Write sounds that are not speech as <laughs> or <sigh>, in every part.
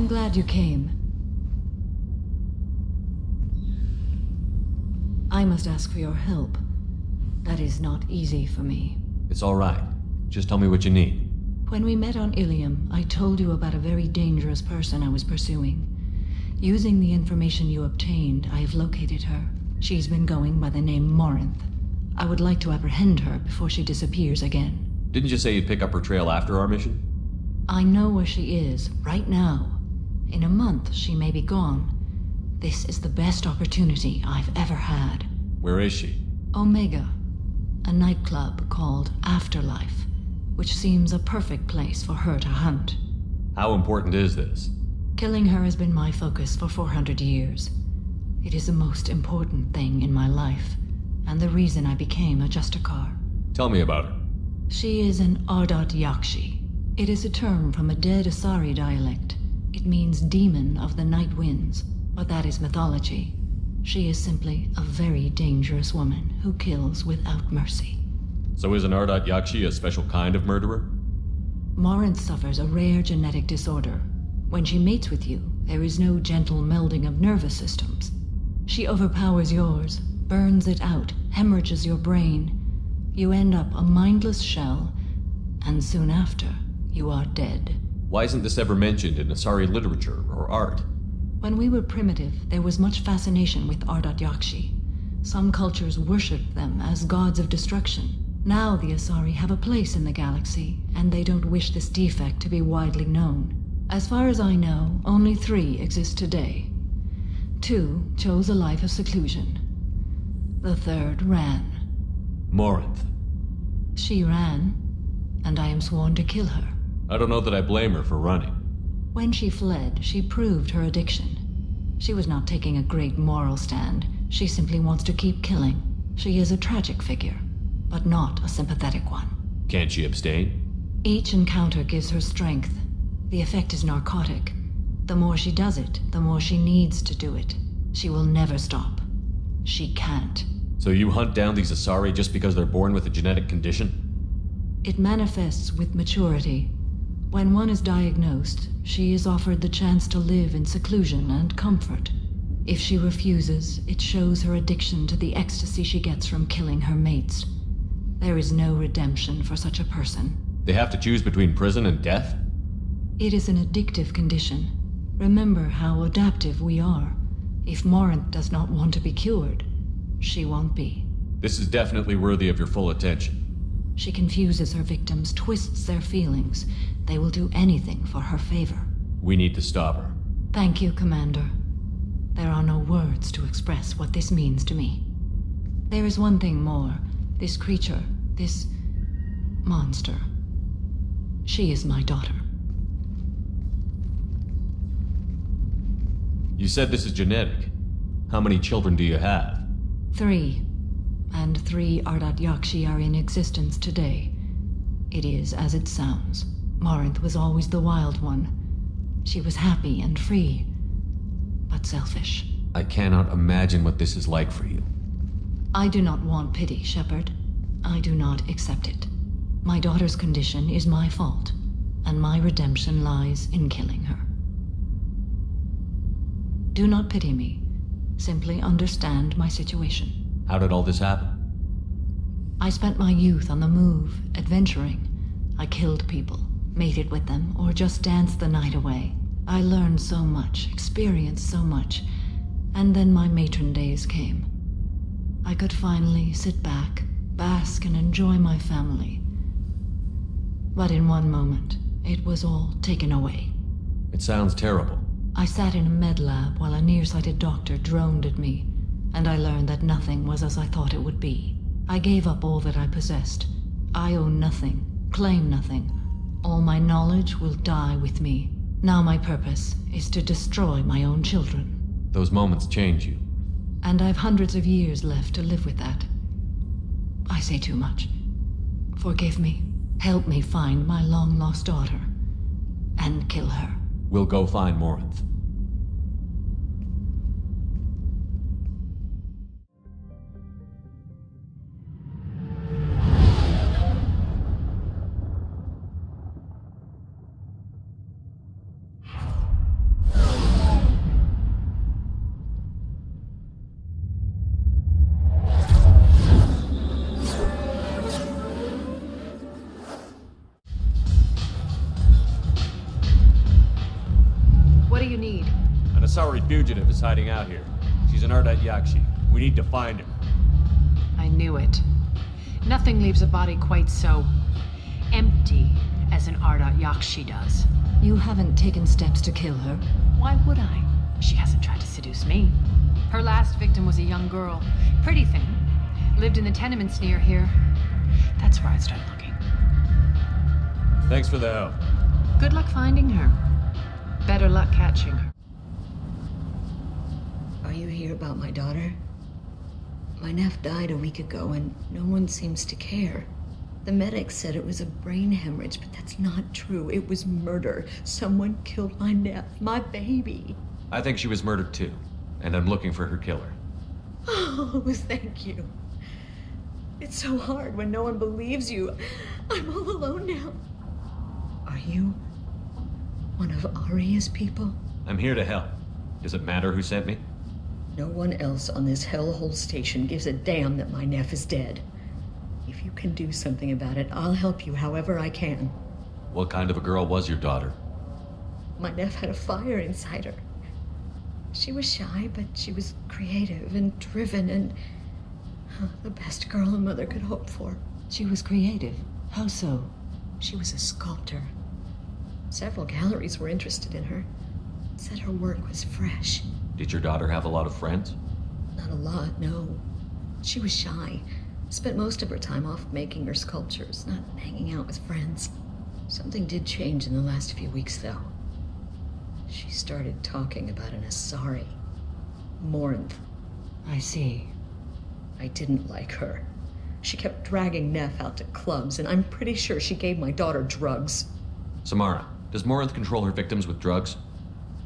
am glad you came. I must ask for your help. That is not easy for me. It's all right. Just tell me what you need. When we met on Ilium, I told you about a very dangerous person I was pursuing. Using the information you obtained, I have located her. She's been going by the name Morinth. I would like to apprehend her before she disappears again. Didn't you say you'd pick up her trail after our mission? I know where she is, right now. In a month, she may be gone. This is the best opportunity I've ever had. Where is she? Omega, a nightclub called Afterlife, which seems a perfect place for her to hunt. How important is this? Killing her has been my focus for 400 years. It is the most important thing in my life, and the reason I became a Justicar. Tell me about her. She is an Ardat Yakshi. It is a term from a dead Asari dialect. It means demon of the night winds, but that is mythology. She is simply a very dangerous woman who kills without mercy. So is an Ardat Yakshi a special kind of murderer? Morinth suffers a rare genetic disorder. When she mates with you, there is no gentle melding of nervous systems. She overpowers yours, burns it out, hemorrhages your brain. You end up a mindless shell, and soon after, you are dead. Why isn't this ever mentioned in Asari literature or art? When we were primitive, there was much fascination with Ardat Yakshi. Some cultures worshipped them as gods of destruction. Now the Asari have a place in the galaxy, and they don't wish this defect to be widely known. As far as I know, only three exist today. Two chose a life of seclusion. The third ran. Morinth. She ran, and I am sworn to kill her. I don't know that I blame her for running. When she fled, she proved her addiction. She was not taking a great moral stand. She simply wants to keep killing. She is a tragic figure, but not a sympathetic one. Can't she abstain? Each encounter gives her strength. The effect is narcotic. The more she does it, the more she needs to do it. She will never stop. She can't. So you hunt down these Asari just because they're born with a genetic condition? It manifests with maturity. When one is diagnosed, she is offered the chance to live in seclusion and comfort. If she refuses, it shows her addiction to the ecstasy she gets from killing her mates. There is no redemption for such a person. They have to choose between prison and death? It is an addictive condition. Remember how adaptive we are. If Morinth does not want to be cured, she won't be. This is definitely worthy of your full attention. She confuses her victims, twists their feelings. They will do anything for her favor. We need to stop her. Thank you, Commander. There are no words to express what this means to me. There is one thing more. This creature, this monster. She is my daughter. You said this is genetic. How many children do you have? Three. And three Ardat Yakshi are in existence today. It is as it sounds. Morinth was always the wild one. She was happy and free, but selfish. I cannot imagine what this is like for you. I do not want pity, Shepard. I do not accept it. My daughter's condition is my fault, and my redemption lies in killing her. Do not pity me. Simply understand my situation. How did all this happen? I spent my youth on the move, adventuring. I killed people, mated with them, or just danced the night away. I learned so much, experienced so much, and then my matron days came. I could finally sit back, bask, and enjoy my family. But in one moment, it was all taken away. It sounds terrible. I sat in a med lab while a nearsighted doctor droned at me, and I learned that nothing was as I thought it would be. I gave up all that I possessed. I own nothing, claim nothing. All my knowledge will die with me. Now my purpose is to destroy my own children. Those moments change you. And I've hundreds of years left to live with that. I say too much. Forgive me. Help me find my long lost daughter. And kill her. We'll go find Morinth. Fugitive is hiding out here. She's an Ardat Yakshi. We need to find her. I knew it. Nothing leaves a body quite so empty as an Ardat Yakshi does. You haven't taken steps to kill her? Why would I? She hasn't tried to seduce me. Her last victim was a young girl. Pretty thing. Lived in the tenements near here. That's where I started looking. Thanks for the help. Good luck finding her. Better luck catching her. You hear about my daughter? My Neff died a week ago and no one seems to care. The medics said it was a brain hemorrhage, but that's not true. It was murder. Someone killed my Neff, my baby. I think she was murdered too, and I'm looking for her killer. Oh, <laughs> thank you. It's so hard when no one believes you. I'm all alone now. Are you one of Aria's people? I'm here to help. Does it matter who sent me? No one else on this hellhole station gives a damn that my Neff is dead. If you can do something about it, I'll help you however I can. What kind of a girl was your daughter? My Neff had a fire inside her. She was shy, but she was creative and driven and huh, the best girl a mother could hope for. She was creative. How so? She was a sculptor. Several galleries were interested in her. Said her work was fresh. Did your daughter have a lot of friends? Not a lot, no. She was shy. Spent most of her time off making her sculptures, not hanging out with friends. Something did change in the last few weeks, though. She started talking about an Asari. Morinth. I see. I didn't like her. She kept dragging Neff out to clubs, and I'm pretty sure she gave my daughter drugs. Samara, does Morinth control her victims with drugs?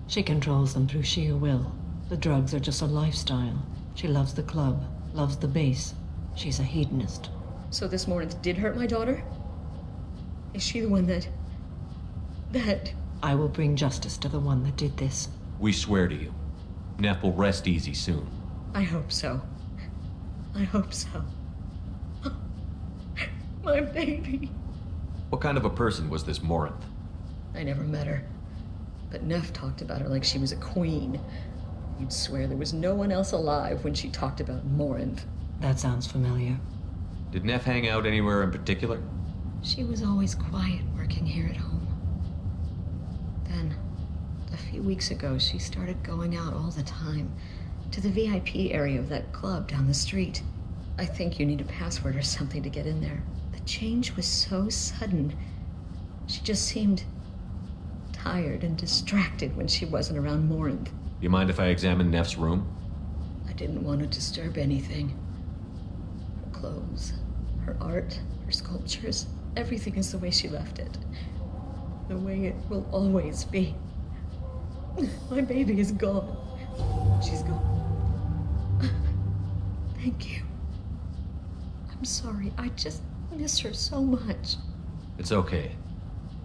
She controls them through sheer will. The drugs are just a lifestyle. She loves the club, loves the bass. She's a hedonist. So this Morinth did hurt my daughter? Is she the one that. that. I will bring justice to the one that did this. We swear to you. Neff will rest easy soon. I hope so. I hope so. <gasps> My baby. What kind of a person was this Morinth? I never met her. But Neff talked about her like she was a queen. You'd swear there was no one else alive when she talked about Morinth. That sounds familiar. Did Neff hang out anywhere in particular? She was always quiet working here at home. Then, a few weeks ago, she started going out all the time to the VIP area of that club down the street. I think you need a password or something to get in there. The change was so sudden. She just seemed tired and distracted when she wasn't around Morinth. You mind if I examine Neff's room? I didn't want to disturb anything. Her clothes, her art, her sculptures, everything is the way she left it. The way it will always be. My baby is gone. She's gone. Thank you. I'm sorry. I just miss her so much. It's okay.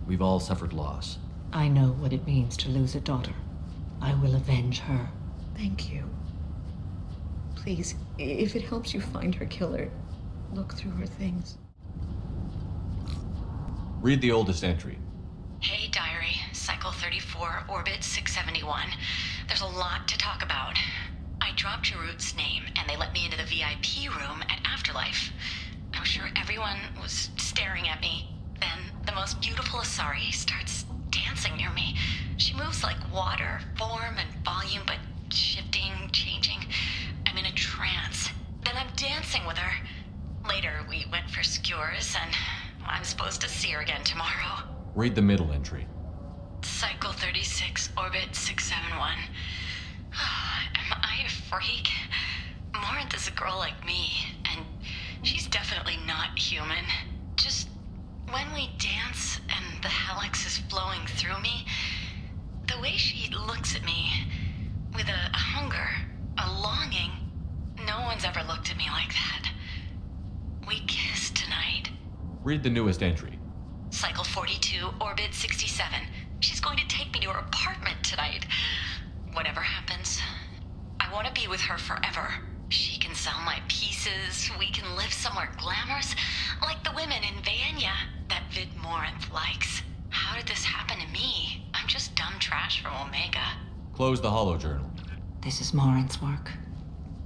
We've all suffered loss. I know what it means to lose a daughter. I will avenge her. Thank you. Please, if it helps you find her killer, look through her things. Read the oldest entry. Hey, Diary. Cycle 34, Orbit 671. There's a lot to talk about. I dropped Jarut's name, and they let me into the VIP room at Afterlife. I was sure everyone was staring at me. Then the most beautiful Asari starts dancing near me. She moves like water, form and volume, but shifting, changing. I'm in a trance. Then I'm dancing with her. Later, we went for skewers, and I'm supposed to see her again tomorrow. Read the middle entry. Cycle 36, Orbit 671. <sighs> Am I a freak? Morinth is a girl like me, and she's definitely not human. Just when we dance and the hallex is flowing through me, the way she looks at me with a, a hunger, a longing, no one's ever looked at me like that. We kissed tonight. Read the newest entry. Cycle 42, Orbit 67. She's going to take me to her apartment tonight. Whatever happens, I want to be with her forever. She can sell my pieces. We can live somewhere glamorous, like the women in Vaenya that Vid Morinth likes. How did this happen to me? I'm just dumb trash from Omega. Close the Hollow Journal. This is Morinth's work.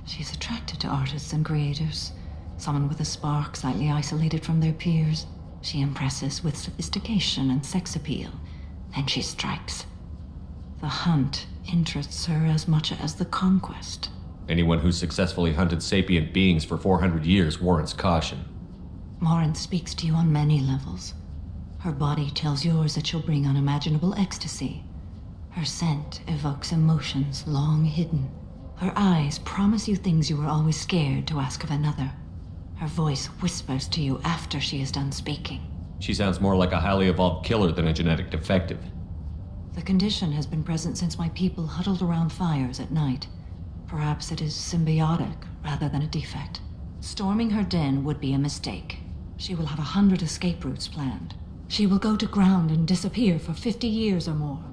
She's attracted to artists and creators. Someone with a spark, slightly isolated from their peers. She impresses with sophistication and sex appeal. Then she strikes. The hunt interests her as much as the conquest. Anyone who's successfully hunted sapient beings for 400 years warrants caution. Morin speaks to you on many levels. Her body tells yours that she'll bring unimaginable ecstasy. Her scent evokes emotions long hidden. Her eyes promise you things you were always scared to ask of another. Her voice whispers to you after she is done speaking. She sounds more like a highly evolved killer than a genetic defective. The condition has been present since my people huddled around fires at night. Perhaps it is symbiotic rather than a defect. Storming her den would be a mistake. She will have a hundred escape routes planned. She will go to ground and disappear for 50 years or more.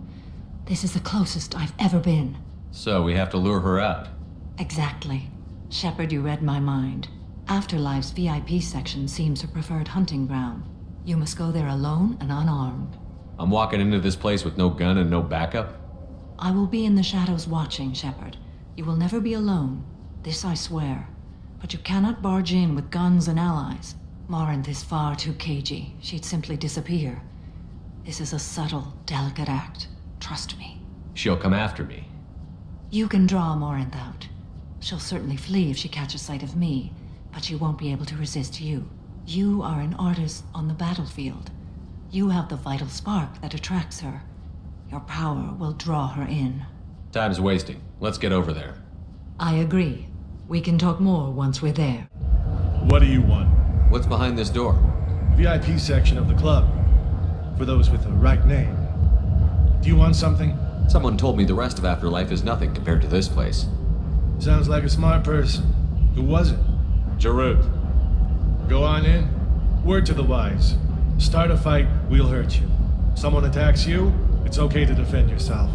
This is the closest I've ever been. So we have to lure her out. Exactly. Shepard, you read my mind. Afterlife's VIP section seems her preferred hunting ground. You must go there alone and unarmed. I'm walking into this place with no gun and no backup? I will be in the shadows watching, Shepard. You will never be alone. This I swear. But you cannot barge in with guns and allies. Morinth is far too cagey. She'd simply disappear. This is a subtle, delicate act. Trust me. She'll come after me. You can draw Morinth out. She'll certainly flee if she catches sight of me, but she won't be able to resist you. You are an artist on the battlefield. You have the vital spark that attracts her. Your power will draw her in. Time's wasting. Let's get over there. I agree. We can talk more once we're there. What do you want? What's behind this door? VIP section of the club. For those with the right name. Do you want something? Someone told me the rest of Afterlife is nothing compared to this place. Sounds like a smart person. Who was it? Jarut. Go on in. Word to the wise. Start a fight, we'll hurt you. Someone attacks you, it's okay to defend yourself.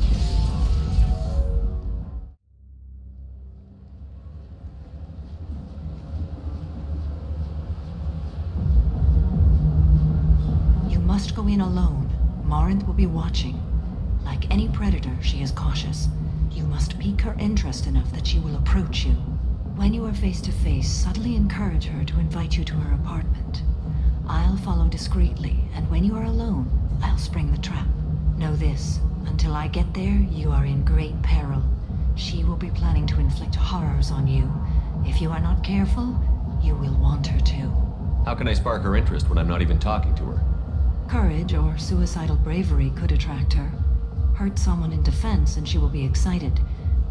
In alone. Morinth will be watching. Like any predator, she is cautious. You must pique her interest enough that she will approach you. When you are face to face, subtly encourage her to invite you to her apartment. I'll follow discreetly, and when you are alone, I'll spring the trap. Know this, until I get there, you are in great peril. She will be planning to inflict horrors on you. If you are not careful, you will want her to. How can I spark her interest when I'm not even talking to her? Courage or suicidal bravery could attract her. Hurt someone in defense and she will be excited,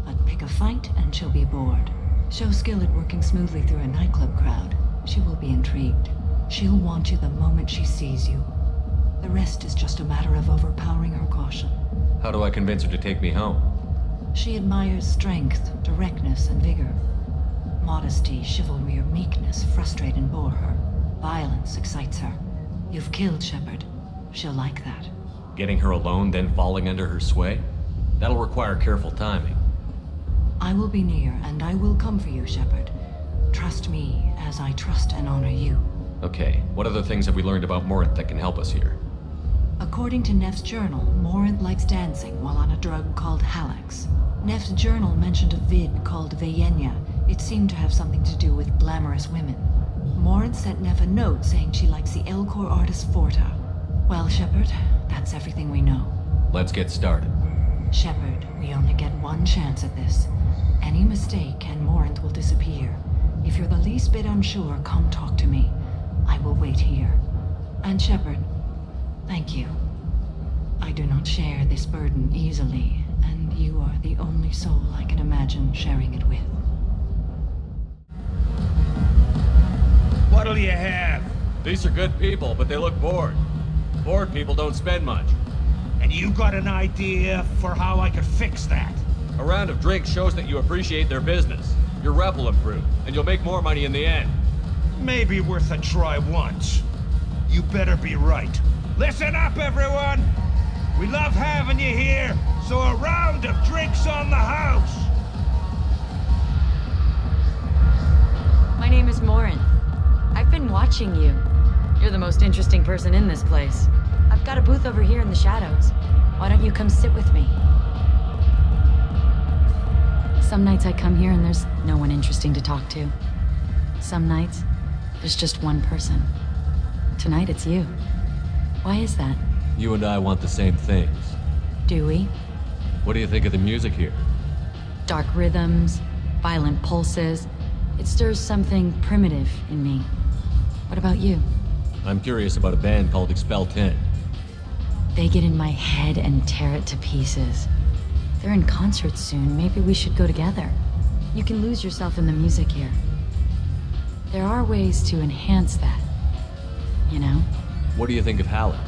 but pick a fight and she'll be bored. Show skill at working smoothly through a nightclub crowd. She will be intrigued. She'll want you the moment she sees you. The rest is just a matter of overpowering her caution. How do I convince her to take me home? She admires strength, directness, and vigor. Modesty, chivalry, or meekness frustrate and bore her. Violence excites her. You've killed Shepard. She'll like that. Getting her alone, then falling under her sway? That'll require careful timing. I will be near, and I will come for you, Shepard. Trust me as I trust and honor you. Okay, what other things have we learned about Morinth that can help us here? According to Neff's journal, Morinth likes dancing while on a drug called Hallex. Neff's journal mentioned a vid called Vaenya. It seemed to have something to do with glamorous women. Morinth sent Neff a note saying she likes the Elcor artist Forta. Well, Shepard, that's everything we know. Let's get started. Shepard, we only get one chance at this. Any mistake and Morinth will disappear. If you're the least bit unsure, come talk to me. I will wait here. And Shepard, thank you. I do not share this burden easily, and you are the only soul I can imagine sharing it with. What'll you have? These are good people, but they look bored. Bored people don't spend much. And you got an idea for how I could fix that? A round of drinks shows that you appreciate their business. Your rep will improve, and you'll make more money in the end. Maybe worth a try once. You better be right. Listen up, everyone! We love having you here, so a round of drinks on the house! My name is Morinth. I've been watching you. You're the most interesting person in this place. I've got a booth over here in the shadows. Why don't you come sit with me? Some nights I come here and there's no one interesting to talk to. Some nights, there's just one person. Tonight it's you. Why is that? You and I want the same things. Do we? What do you think of the music here? Dark rhythms, violent pulses. It stirs something primitive in me. What about you? I'm curious about a band called Expel 10. They get in my head and tear it to pieces. They're in concert soon. Maybe we should go together. You can lose yourself in the music here. There are ways to enhance that. You know? What do you think of Hallex?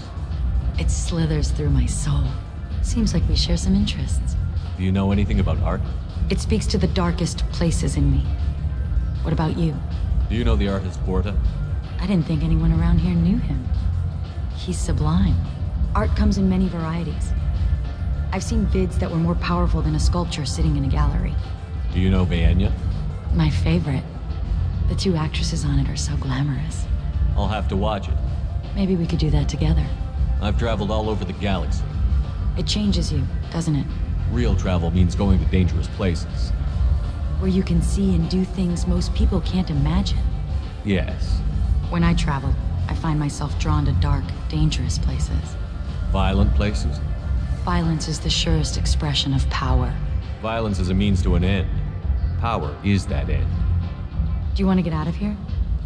It slithers through my soul. Seems like we share some interests. Do you know anything about art? It speaks to the darkest places in me. What about you? Do you know the artist Forta? I didn't think anyone around here knew him. He's sublime. Art comes in many varieties. I've seen vids that were more powerful than a sculpture sitting in a gallery. Do you know Vaenya? My favorite. The two actresses on it are so glamorous. I'll have to watch it. Maybe we could do that together. I've traveled all over the galaxy. It changes you, doesn't it? Real travel means going to dangerous places. Where you can see and do things most people can't imagine. Yes. When I travel, I find myself drawn to dark, dangerous places. Violent places? Violence is the surest expression of power. Violence is a means to an end. Power is that end. Do you want to get out of here?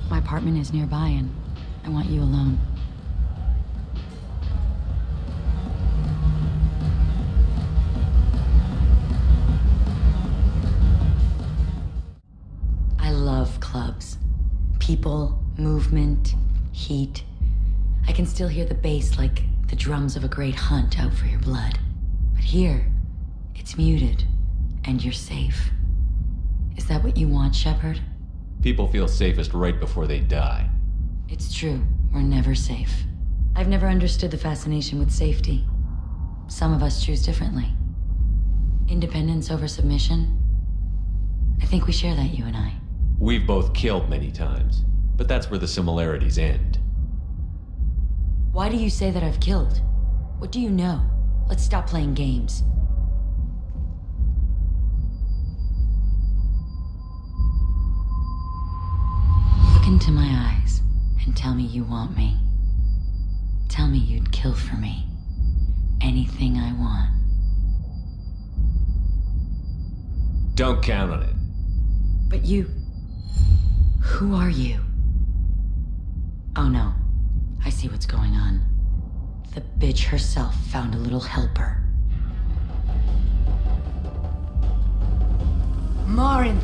My apartment is nearby and I want you alone. I love clubs. People, movement, heat. I can still hear the bass like the drums of a great hunt out for your blood. But here, it's muted, and you're safe. Is that what you want, Shepard? People feel safest right before they die. It's true, we're never safe. I've never understood the fascination with safety. Some of us choose differently. Independence over submission? I think we share that, you and I. We've both killed many times, but that's where the similarities end. Why do you say that I've killed? What do you know? Let's stop playing games. Look into my eyes and tell me you want me. Tell me you'd kill for me. Anything I want. Don't count on it. But you. Who are you? Oh no. I see what's going on. The bitch herself found a little helper. Morinth,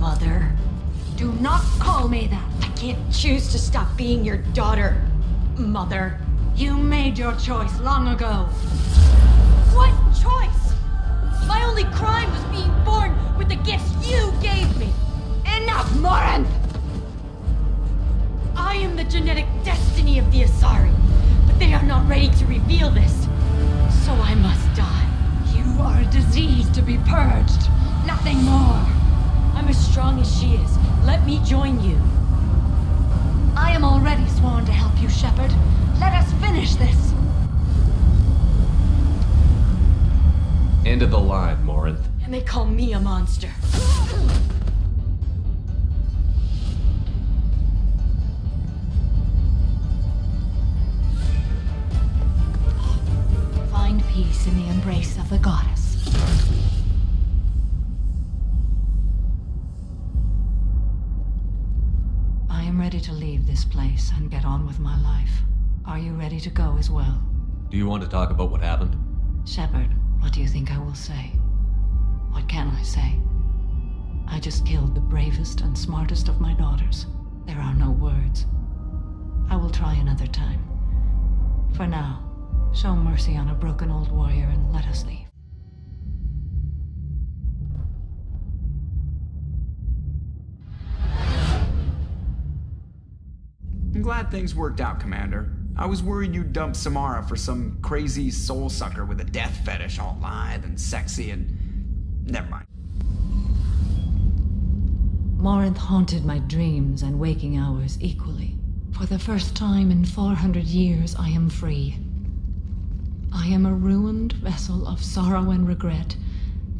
Mother. do not call me that. I can't choose to stop being your daughter. Mother. You made your choice long ago. What choice? My only crime was being born with the gifts you gave me. Enough, Morinth! I am the genetic destiny of the Asari, but they are not ready to reveal this. So I must die. You are a disease to be purged. Nothing more. I'm as strong as she is. Let me join you. I am already sworn to help you, Shepard. Let us finish this. End of the line, Morinth. And they call me a monster. Find peace in the embrace of the goddess. I am ready to leave this place and get on with my life. Are you ready to go as well? Do you want to talk about what happened? Shepard, what do you think I will say? What can I say? I just killed the bravest and smartest of my daughters. There are no words. I will try another time. For now, show mercy on a broken old warrior and let us leave. I'm glad things worked out, Commander. I was worried you'd dump Samara for some crazy soul sucker with a death fetish all lithe and sexy and. Never mind. Morinth haunted my dreams and waking hours equally. For the first time in 400 years, I am free. I am a ruined vessel of sorrow and regret,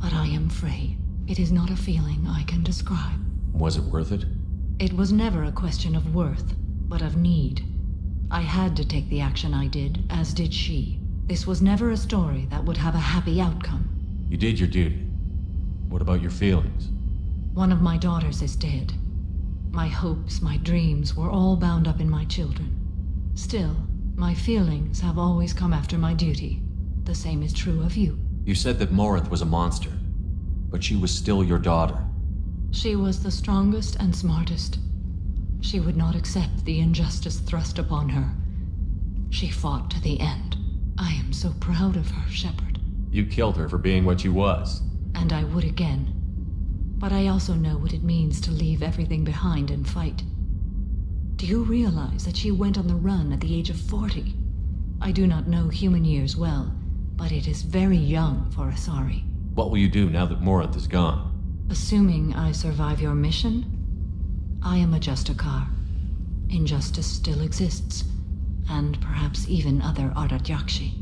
but I am free. It is not a feeling I can describe. Was it worth it? It was never a question of worth, but of need. I had to take the action I did, as did she. This was never a story that would have a happy outcome. You did your duty. What about your feelings? One of my daughters is dead. My hopes, my dreams were all bound up in my children. Still, my feelings have always come after my duty. The same is true of you. You said that Morinth was a monster, but she was still your daughter. She was the strongest and smartest. She would not accept the injustice thrust upon her. She fought to the end. I am so proud of her, Shepard. You killed her for being what she was. And I would again. But I also know what it means to leave everything behind and fight. Do you realize that she went on the run at the age of 40? I do not know human years well, but it is very young for Asari. What will you do now that Morinth is gone? Assuming I survive your mission, I am a Justicar. Injustice still exists, and perhaps even other Ardat Yakshi.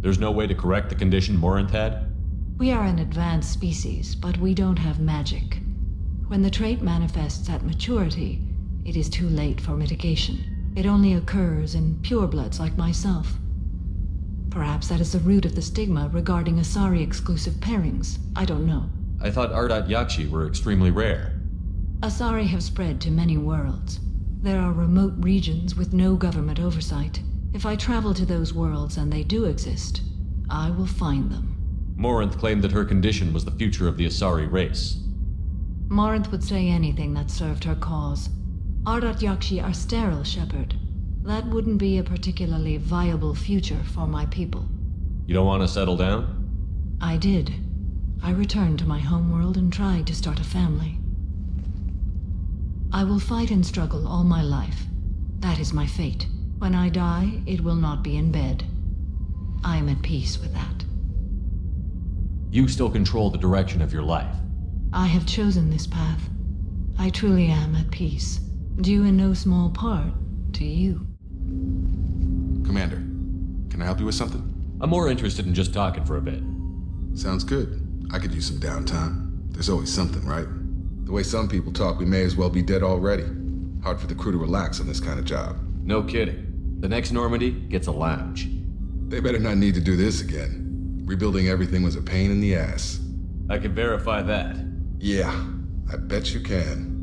There's no way to correct the condition Morinth had? We are an advanced species, but we don't have magic. When the trait manifests at maturity, it is too late for mitigation. It only occurs in purebloods like myself. Perhaps that is the root of the stigma regarding Asari exclusive pairings. I don't know. I thought Ardat Yakshi were extremely rare. Asari have spread to many worlds. There are remote regions with no government oversight. If I travel to those worlds and they do exist, I will find them. Morinth claimed that her condition was the future of the Asari race. Morinth would say anything that served her cause. Ardat Yakshi are sterile, Shepard. That wouldn't be a particularly viable future for my people. You don't want to settle down? I did. I returned to my homeworld and tried to start a family. I will fight and struggle all my life. That is my fate. When I die, it will not be in bed. I am at peace with that. You still control the direction of your life. I have chosen this path. I truly am at peace. Due in no small part to you. Commander, can I help you with something? I'm more interested in just talking for a bit. Sounds good. I could use some downtime. There's always something, right? The way some people talk, we may as well be dead already. Hard for the crew to relax on this kind of job. No kidding. The next Normandy gets a lounge. They better not need to do this again. Rebuilding everything was a pain in the ass. I can verify that. Yeah, I bet you can.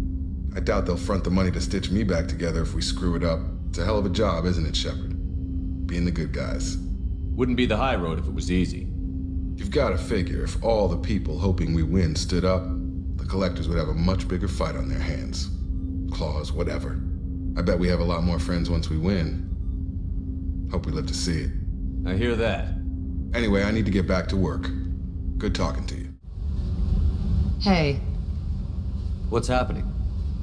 I doubt they'll front the money to stitch me back together if we screw it up. It's a hell of a job, isn't it, Shepard? Being the good guys. Wouldn't be the high road if it was easy. You've got to figure if all the people hoping we win stood up, the collectors would have a much bigger fight on their hands. Claws, whatever. I bet we have a lot more friends once we win. Hope we live to see it. I hear that. Anyway, I need to get back to work. Good talking to you. Hey, What's happening?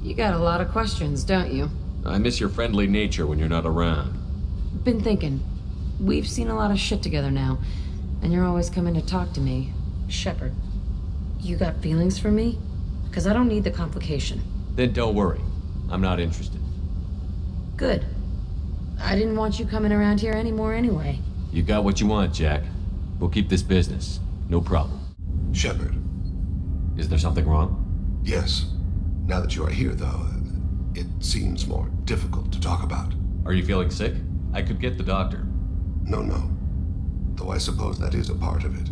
You got a lot of questions, don't you? I miss your friendly nature when you're not around. Been thinking. We've seen a lot of shit together now, and you're always coming to talk to me. Shepard, you got feelings for me? Because I don't need the complication. Then don't worry. I'm not interested. Good. I didn't want you coming around here anymore anyway. You got what you want, Jack. We'll keep this business. No problem. Shepard, Is there something wrong? yes. Now that you are here, though, it seems more difficult to talk about. Are you feeling sick? I could get the doctor. No, no. Though I suppose that is a part of it.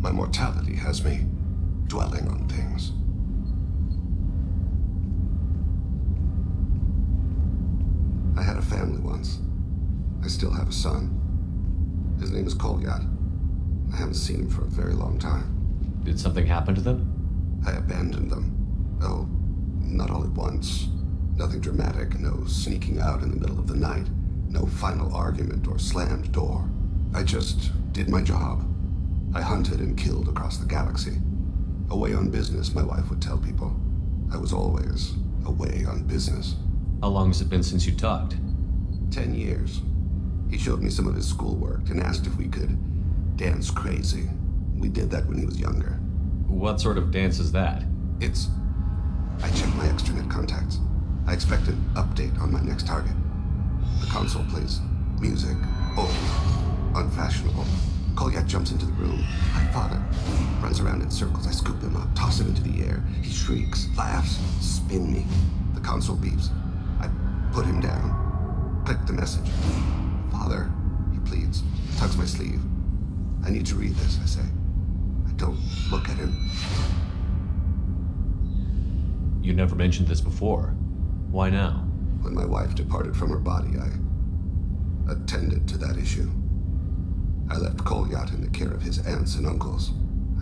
My mortality has me dwelling on things. I had a family once. I still have a son. His name is Kolyat. I haven't seen him for a very long time. Did something happen to them? I abandoned them. Oh, not all at once. Nothing dramatic, no sneaking out in the middle of the night, no final argument or slammed door. I just did my job. I hunted and killed across the galaxy. Away on business, my wife would tell people. I was always away on business. How long has it been since you talked? Ten years. He showed me some of his schoolwork and asked if we could dance crazy. We did that when he was younger. What sort of dance is that? It's. I checked my extranet contacts. I expect an update on my next target. The console plays music, old, unfashionable. Kolyat jumps into the room. I father runs around in circles. I scoop him up, toss him into the air. He shrieks, laughs, spin me. The console beeps. I put him down. Click the message. Father, he pleads, tugs my sleeve. I need to read this, I say. I don't look at him. You never mentioned this before. Why now? When my wife departed from her body, I attended to that issue. I left Kolyat in the care of his aunts and uncles.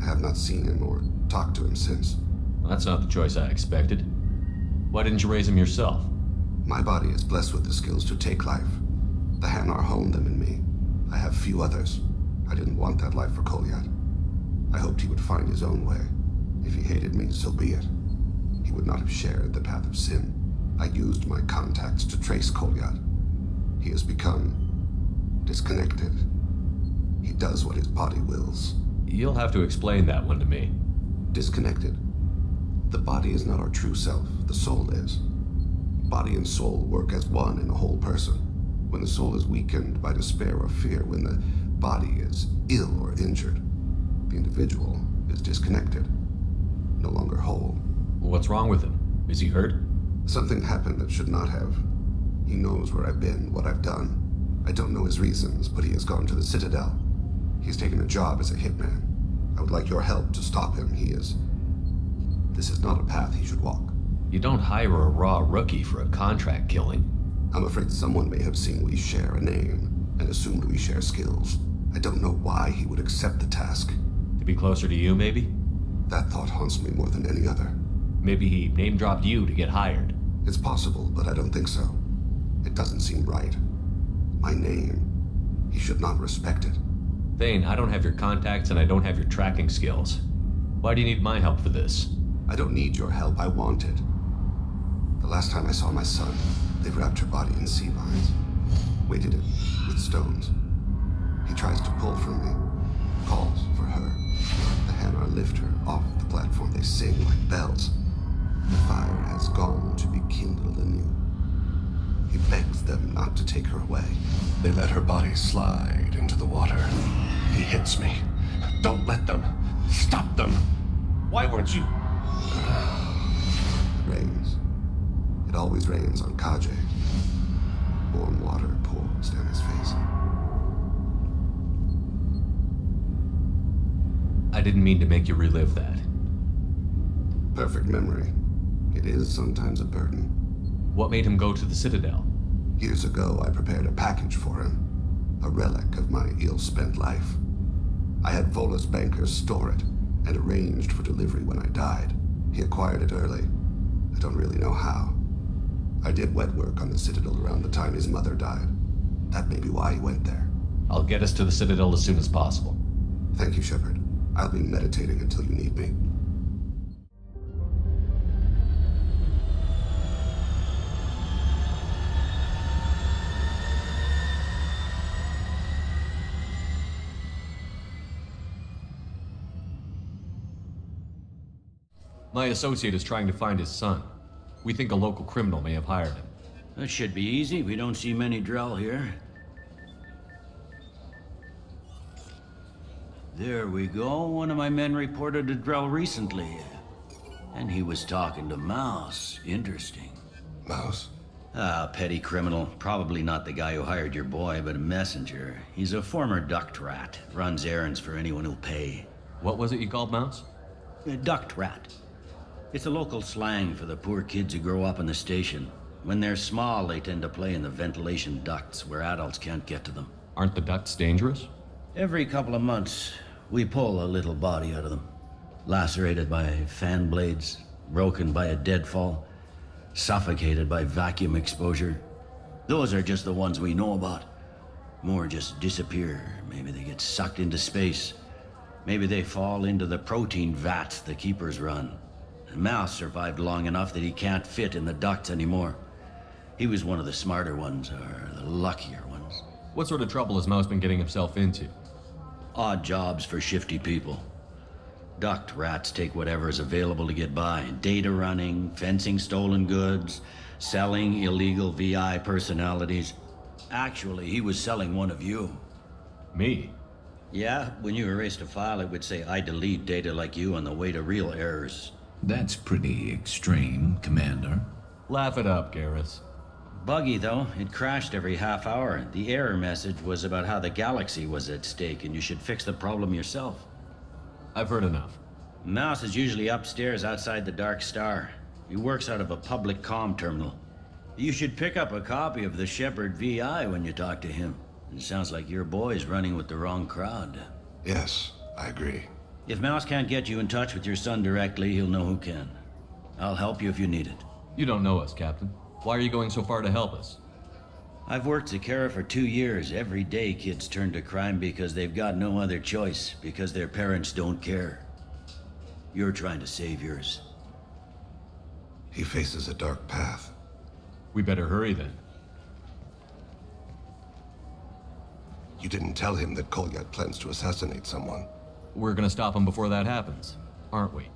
I have not seen him or talked to him since. Well, that's not the choice I expected. Why didn't you raise him yourself? My body is blessed with the skills to take life. The Hanar honed them in me. I have few others. I didn't want that life for Kolyat. I hoped he would find his own way. If he hated me, so be it. Would not have shared the path of sin. I used my contacts to trace Kolyat. He has become disconnected. He does what his body wills. You'll have to explain that one to me. Disconnected. The body is not our true self, the soul is. Body and soul work as one in a whole person. When the soul is weakened by despair or fear, when the body is ill or injured, the individual is disconnected, no longer whole. What's wrong with him? Is he hurt? Something happened that should not have. He knows where I've been, what I've done. I don't know his reasons, but he has gone to the Citadel. He's taken a job as a hitman. I would like your help to stop him. He is. This is not a path he should walk. You don't hire a raw rookie for a contract killing. I'm afraid someone may have seen we share a name and assumed we share skills. I don't know why he would accept the task. To be closer to you, maybe? That thought haunts me more than any other. Maybe he name dropped you to get hired. It's possible, but I don't think so. It doesn't seem right. My name. He should not respect it. Thane, I don't have your contacts and I don't have your tracking skills. Why do you need my help for this? I don't need your help. I want it. The last time I saw my son, they wrapped her body in sea vines, weighted it with stones. He tries to pull from me, calls for her. The Hanar lift her off the platform. They sing like bells. The fire has gone to be kindled anew. He begs them not to take her away. They let her body slide into the water. He hits me. Don't let them. Stop them. Why weren't you? It rains. It always rains on Kahje. Warm water pours down his face. I didn't mean to make you relive that. Perfect memory. It is sometimes a burden. What made him go to the Citadel? Years ago, I prepared a package for him. A relic of my ill-spent life. I had Volus bankers store it, and arranged for delivery when I died. He acquired it early. I don't really know how. I did wet work on the Citadel around the time his mother died. That may be why he went there. I'll get us to the Citadel as soon as possible. Thank you, Shepard. I'll be meditating until you need me. My associate is trying to find his son. We think a local criminal may have hired him. That should be easy. We don't see many Drell here. There we go. One of my men reported a Drell recently. And he was talking to Mouse. Interesting. Mouse? Ah, petty criminal. Probably not the guy who hired your boy, but a messenger. He's a former duct rat. Runs errands for anyone who'll pay. What was it you called Mouse? A duct rat. It's a local slang for the poor kids who grow up in the station. When they're small, they tend to play in the ventilation ducts where adults can't get to them. Aren't the ducts dangerous? Every couple of months, we pull a little body out of them. Lacerated by fan blades, broken by a deadfall, suffocated by vacuum exposure. Those are just the ones we know about. More just disappear. Maybe they get sucked into space. Maybe they fall into the protein vats the keepers run. Mouse survived long enough that he can't fit in the ducts anymore. He was one of the smarter ones, or the luckier ones. What sort of trouble has Mouse been getting himself into? Odd jobs for shifty people. Duct rats take whatever is available to get by. Data running, fencing stolen goods, selling illegal VI personalities. Actually, he was selling one of you. Me? Yeah, when you erased a file, it would say I delete data like you on the way to real errors. That's pretty extreme, Commander. Laugh it up, Garrus. Buggy, though. It crashed every half hour. The error message was about how the galaxy was at stake and you should fix the problem yourself. I've heard enough. Mouse is usually upstairs outside the Dark Star. He works out of a public comm terminal. You should pick up a copy of the Shepard VI when you talk to him. It sounds like your boy's running with the wrong crowd. Yes, I agree. If Mouse can't get you in touch with your son directly, he'll know who can. I'll help you if you need it. You don't know us, Captain. Why are you going so far to help us? I've worked Zakera for two years. Every day kids turn to crime because they've got no other choice, because their parents don't care. You're trying to save yours. He faces a dark path. We better hurry then. You didn't tell him that Kolyat plans to assassinate someone. We're gonna stop him before that happens, aren't we?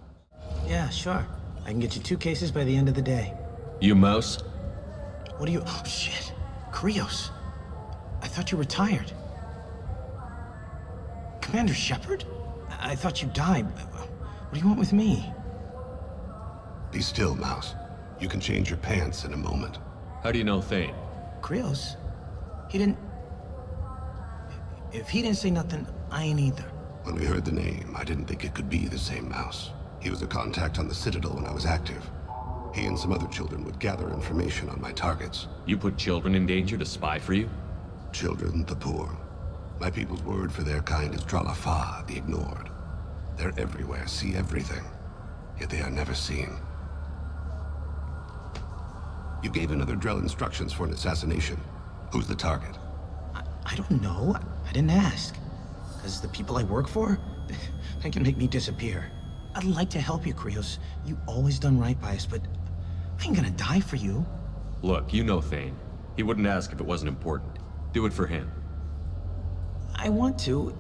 Yeah, sure. I can get you two cases by the end of the day. You mouse? What are you... Oh, shit. Krios. I thought you retired. Commander Shepard? I thought you died. What do you want with me? Be still, Mouse. You can change your pants in a moment. How do you know Thane? Krios? He didn't... If he didn't say nothing, I ain't either. When we heard the name, I didn't think it could be the same Mouse. He was a contact on the Citadel when I was active. He and some other children would gather information on my targets. You put children in danger to spy for you? Children, the poor. My people's word for their kind is Dralafa, the ignored. They're everywhere, see everything. Yet they are never seen. You gave another Drell instructions for an assassination. Who's the target? I, I don't know. I, I didn't ask. Because the people I work for, <laughs> they can make me disappear. I'd like to help you, Krios. You always done right by us, but I ain't gonna die for you. Look, you know Thane. He wouldn't ask if it wasn't important. Do it for him. I want to.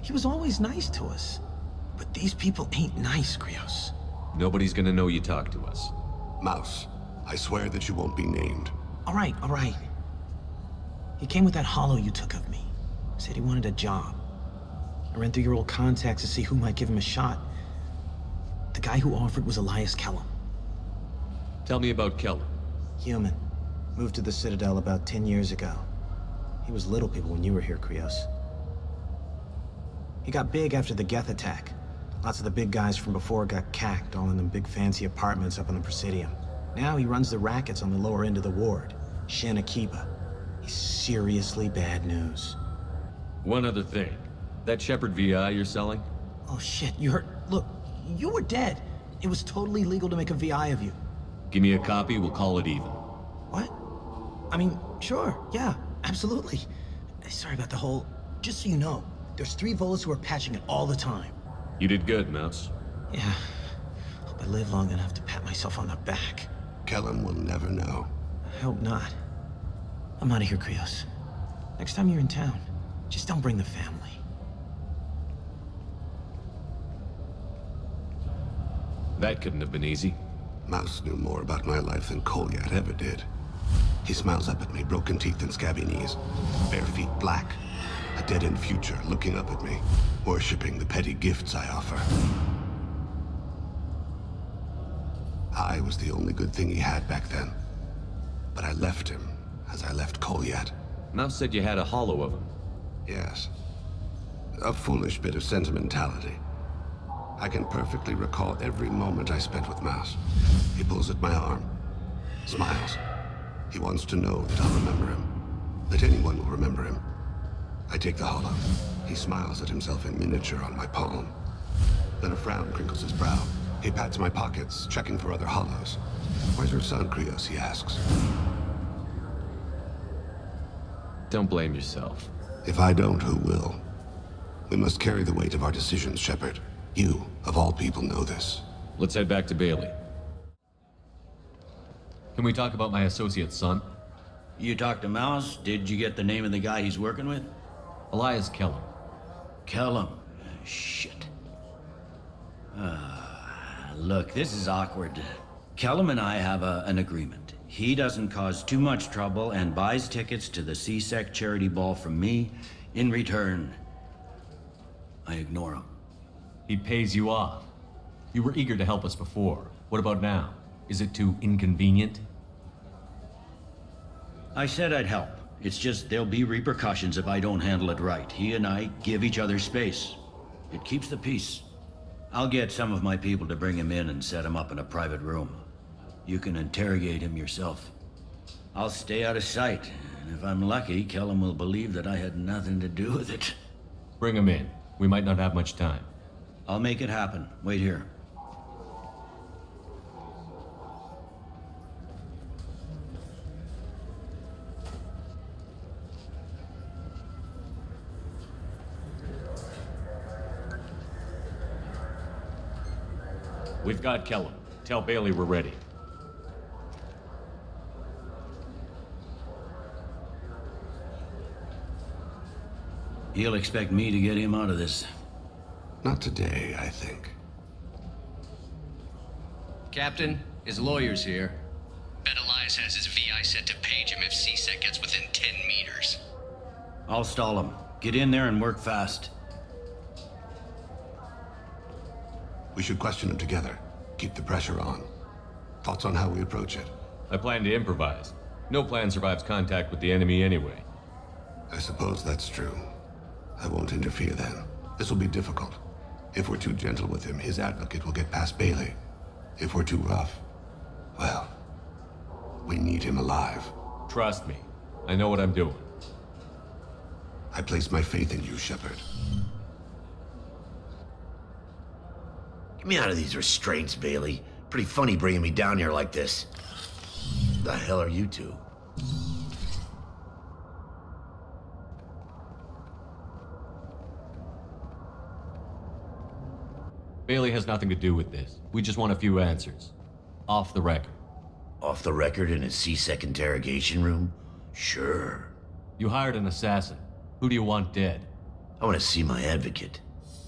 He was always nice to us. But these people ain't nice, Krios. Nobody's gonna know you talk to us. Mouse, I swear that you won't be named. All right, all right. He came with that hollow you took of me. Said he wanted a job. I ran through your old contacts to see who might give him a shot. The guy who offered was Elias Kelham. Tell me about Kelham. Human. Moved to the Citadel about 10 years ago. He was little people when you were here, Krios. He got big after the Geth attack. Lots of the big guys from before got cacked, all in them big fancy apartments up on the Presidium. Now he runs the rackets on the lower end of the ward, Shin Akiba. He's seriously bad news. One other thing. That Shepard VI you're selling? Oh shit, you heard- look, you were dead. It was totally legal to make a VI of you. Give me a copy, we'll call it even. What? I mean, sure, yeah, absolutely. Sorry about the whole... Just so you know, there's three Volus who are patching it all the time. You did good, Mouse. Yeah. Hope I live long enough to pat myself on the back. Kelham will never know. I hope not. I'm out of here, Krios. Next time you're in town, just don't bring the family. That couldn't have been easy. Mouse knew more about my life than Kolyat ever did. He smiles up at me, broken teeth and scabby knees. Bare feet black. A dead-end future looking up at me, worshipping the petty gifts I offer. I was the only good thing he had back then. But I left him, as I left Kolyat. Mouse said you had a hollow of him. Yes. A foolish bit of sentimentality. I can perfectly recall every moment I spent with Mouse. He pulls at my arm, smiles. He wants to know that I'll remember him, that anyone will remember him. I take the hollow. He smiles at himself in miniature on my palm. Then a frown crinkles his brow. He pats my pockets, checking for other hollows. Where's your son, Krios? he asks. Don't blame yourself. If I don't, who will? We must carry the weight of our decisions, Shepard. You, of all people, know this. Let's head back to Bailey. Can we talk about my associate's son? You talked to Mouse? Did you get the name of the guy he's working with? Elias Kelham. Kelham. Shit. Uh, look, this is awkward. Kelham and I have a, an agreement. He doesn't cause too much trouble and buys tickets to the C-Sec charity ball from me In return, I ignore him. He pays you off. You were eager to help us before. What about now? Is it too inconvenient? I said I'd help. It's just there'll be repercussions if I don't handle it right. He and I give each other space. It keeps the peace. I'll get some of my people to bring him in and set him up in a private room. You can interrogate him yourself. I'll stay out of sight, and if I'm lucky, Kelham will believe that I had nothing to do with it. Bring him in. We might not have much time. I'll make it happen. Wait here. We've got Kelham. Tell Bailey we're ready. He'll expect me to get him out of this. Not today, I think. Captain, his lawyer's here. Bet Elias has his VI set to page him if C-Sec gets within 10 meters. I'll stall him. Get in there and work fast. We should question him together. Keep the pressure on. Thoughts on how we approach it? I plan to improvise. No plan survives contact with the enemy anyway. I suppose that's true. I won't interfere then. This will be difficult. If we're too gentle with him, his advocate will get past Bailey. If we're too rough, well, we need him alive. Trust me. I know what I'm doing. I place my faith in you, Shepard. Get me out of these restraints, Bailey. Pretty funny bringing me down here like this. The hell are you two? Bailey has nothing to do with this. We just want a few answers. Off the record. Off the record in a C-Sec interrogation room? Sure. You hired an assassin. Who do you want dead? I want to see my advocate.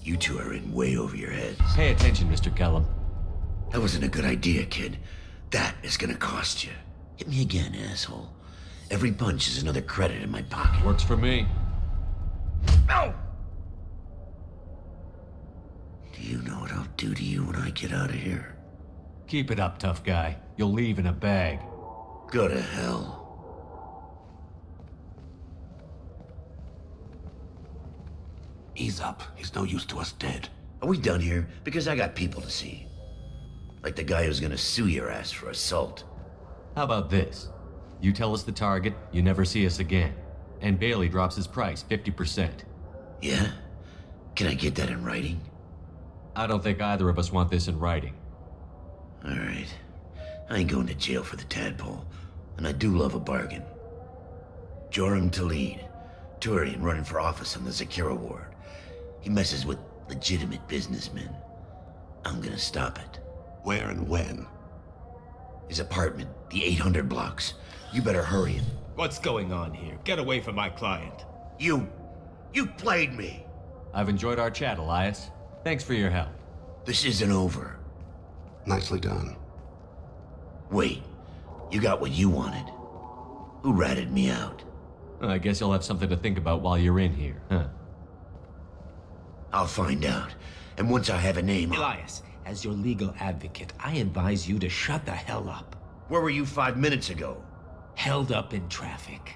You two are in way over your heads. Pay attention, Mr. Kelham. That wasn't a good idea, kid. That is gonna cost you. Hit me again, asshole. Every punch is another credit in my pocket. Works for me. No! Do you know what I'll do to you when I get out of here? Keep it up, tough guy. You'll leave in a bag. Go to hell. Ease up. He's no use to us dead. Are we done here? Because I got people to see. Like the guy who's gonna sue your ass for assault. How about this? You tell us the target, you never see us again. And Bailey drops his price 50%. Yeah? Can I get that in writing? I don't think either of us want this in writing. Alright. I ain't going to jail for the tadpole, and I do love a bargain. Joram Talid, Turian running for office on the Zakera ward. He messes with legitimate businessmen. I'm gonna stop it. Where and when? His apartment, the 800 blocks. You better hurry him. What's going on here? Get away from my client. You. You played me. I've enjoyed our chat, Elias. Thanks for your help. This isn't over. Nicely done. Wait. You got what you wanted. Who ratted me out? I guess you'll have something to think about while you're in here, huh? I'll find out. And once I have a name. Elias, as your legal advocate, I advise you to shut the hell up. Where were you five minutes ago? Held up in traffic.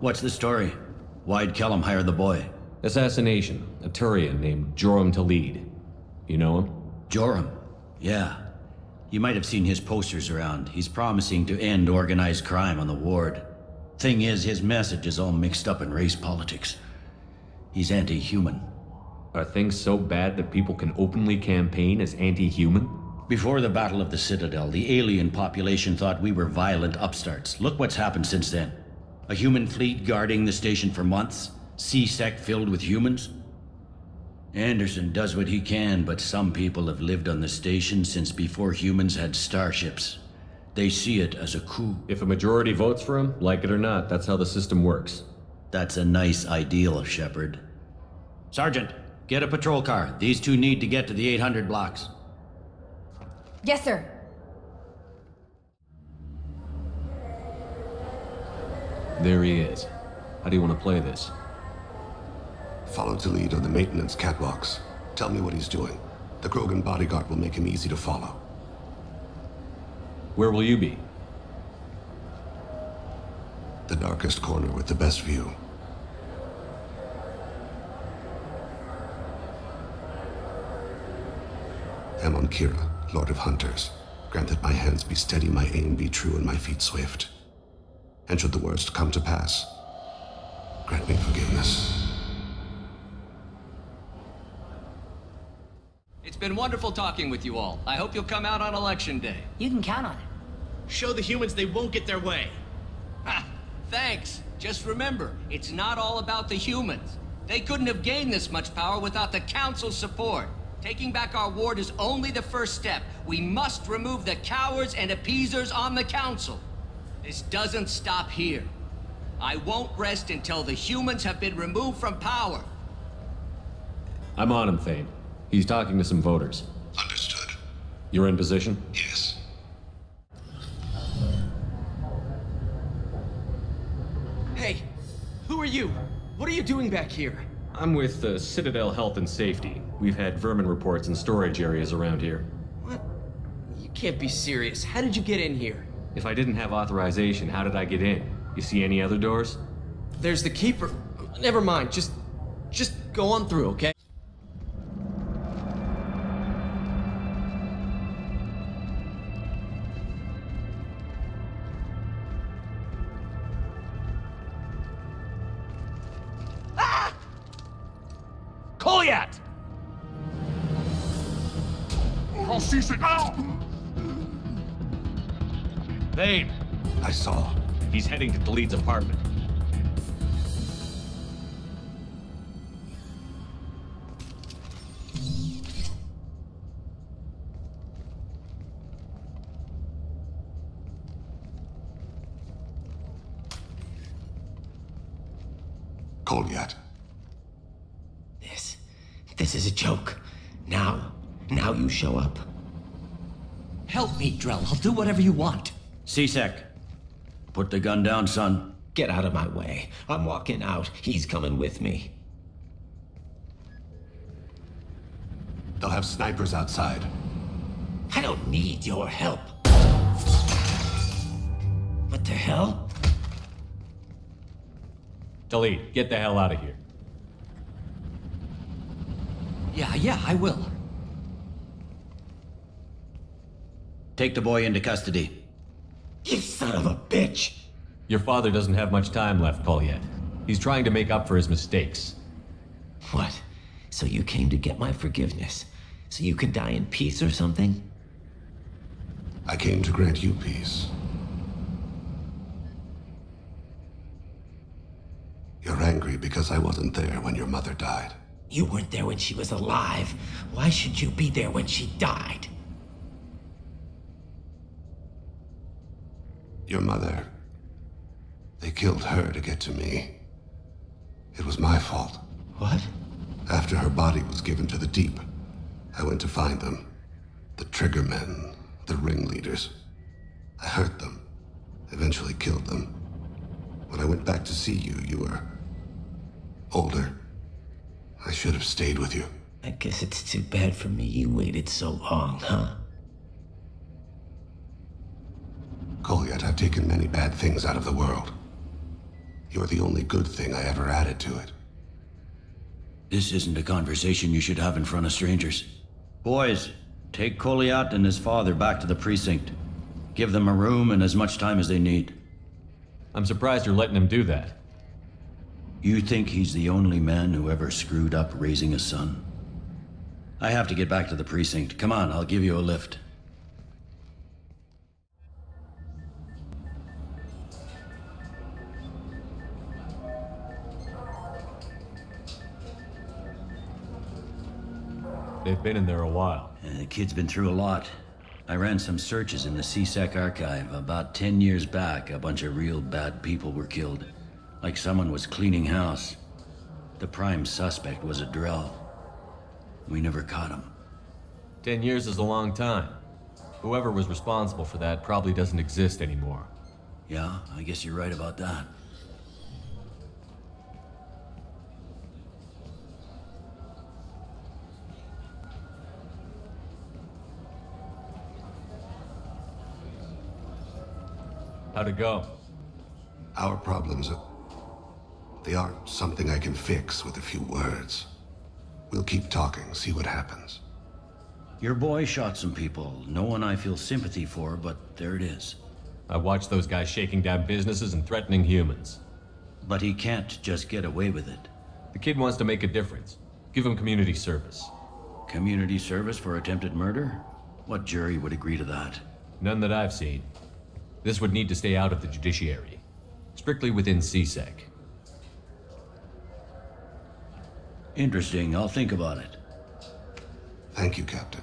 What's the story? Why'd Kelham hire the boy? Assassination. A Turian named Joram Talid. You know him? Joram? Yeah. You might have seen his posters around. He's promising to end organized crime on the ward. Thing is, his message is all mixed up in race politics. He's anti-human. Are things so bad that people can openly campaign as anti-human? Before the Battle of the Citadel, the alien population thought we were violent upstarts. Look what's happened since then. A human fleet guarding the station for months, C-Sec filled with humans. Anderson does what he can, but some people have lived on the station since before humans had starships. They see it as a coup. If a majority votes for him, like it or not, that's how the system works. That's a nice ideal, Shepard. Sergeant, get a patrol car. These two need to get to the 800 blocks. Yes, sir. There he is. How do you want to play this? Follow to lead on the maintenance catwalks. Tell me what he's doing. The Krogan bodyguard will make him easy to follow. Where will you be? The darkest corner with the best view. Amonkira, Lord of Hunters. Grant that my hands be steady, my aim be true, and my feet swift. And should the worst come to pass, grant me forgiveness. It's been wonderful talking with you all. I hope you'll come out on election day. You can count on it. Show the humans they won't get their way. Ha! Thanks. Just remember, it's not all about the humans. They couldn't have gained this much power without the Council's support. Taking back our ward is only the first step. We must remove the cowards and appeasers on the Council. This doesn't stop here. I won't rest until the humans have been removed from power. I'm on him, Thane. He's talking to some voters. Understood. You're in position? Yes. Hey, who are you? What are you doing back here? I'm with uh, Citadel Health and Safety. We've had vermin reports in storage areas around here. What? You can't be serious. How did you get in here? If I didn't have authorization, how did I get in? You see any other doors? There's the Keeper. Never mind. Just. just go on through, okay? Show up. Help me, Drell. I'll do whatever you want. C-Sec. Put the gun down, son. Get out of my way. I'm walking out. He's coming with me. They'll have snipers outside. I don't need your help. What the hell? Delete. get the hell out of here. Yeah, yeah, I will. Take the boy into custody. You son of a bitch! Your father doesn't have much time left, Kolyat. He's trying to make up for his mistakes. What? So you came to get my forgiveness? So you can die in peace or something? I came to grant you peace. You're angry because I wasn't there when your mother died. You weren't there when she was alive. Why should you be there when she died? Your mother. They killed her to get to me. It was my fault. What? After her body was given to the Deep, I went to find them. The Triggermen, the ringleaders. I hurt them, eventually killed them. When I went back to see you, you were older. I should have stayed with you. I guess it's too bad for me you waited so long, huh? Kolyat, I've taken many bad things out of the world. You're the only good thing I ever added to it. This isn't a conversation you should have in front of strangers. Boys, take Kolyat and his father back to the precinct. Give them a room and as much time as they need. I'm surprised you're letting him do that. You think he's the only man who ever screwed up raising a son? I have to get back to the precinct. Come on, I'll give you a lift. They've been in there a while. Uh, the kid's been through a lot. I ran some searches in the C-Sec archive. About ten years back, a bunch of real bad people were killed. Like someone was cleaning house. The prime suspect was a Drell. We never caught him. Ten years is a long time. Whoever was responsible for that probably doesn't exist anymore. Yeah, I guess you're right about that. How'd it go? Our problems are. They aren't something I can fix with a few words. We'll keep talking, see what happens. Your boy shot some people. No one I feel sympathy for, but there it is. I watched those guys shaking down businesses and threatening humans. But he can't just get away with it. The kid wants to make a difference. Give him community service. Community service for attempted murder? What jury would agree to that? None that I've seen. This would need to stay out of the judiciary. Strictly within C-Sec. Interesting. I'll think about it. Thank you, Captain.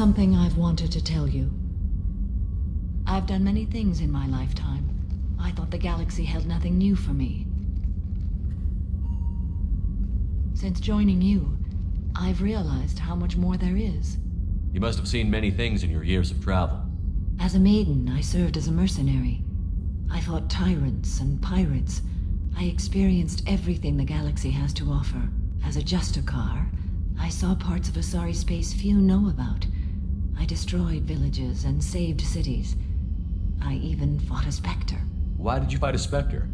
Something I've wanted to tell you. I've done many things in my lifetime. I thought the galaxy held nothing new for me. Since joining you, I've realized how much more there is. You must have seen many things in your years of travel. As a maiden, I served as a mercenary. I fought tyrants and pirates. I experienced everything the galaxy has to offer. As a Justicar, I saw parts of Asari space few know about. I destroyed villages and saved cities. I even fought a Spectre. Why did you fight a Spectre?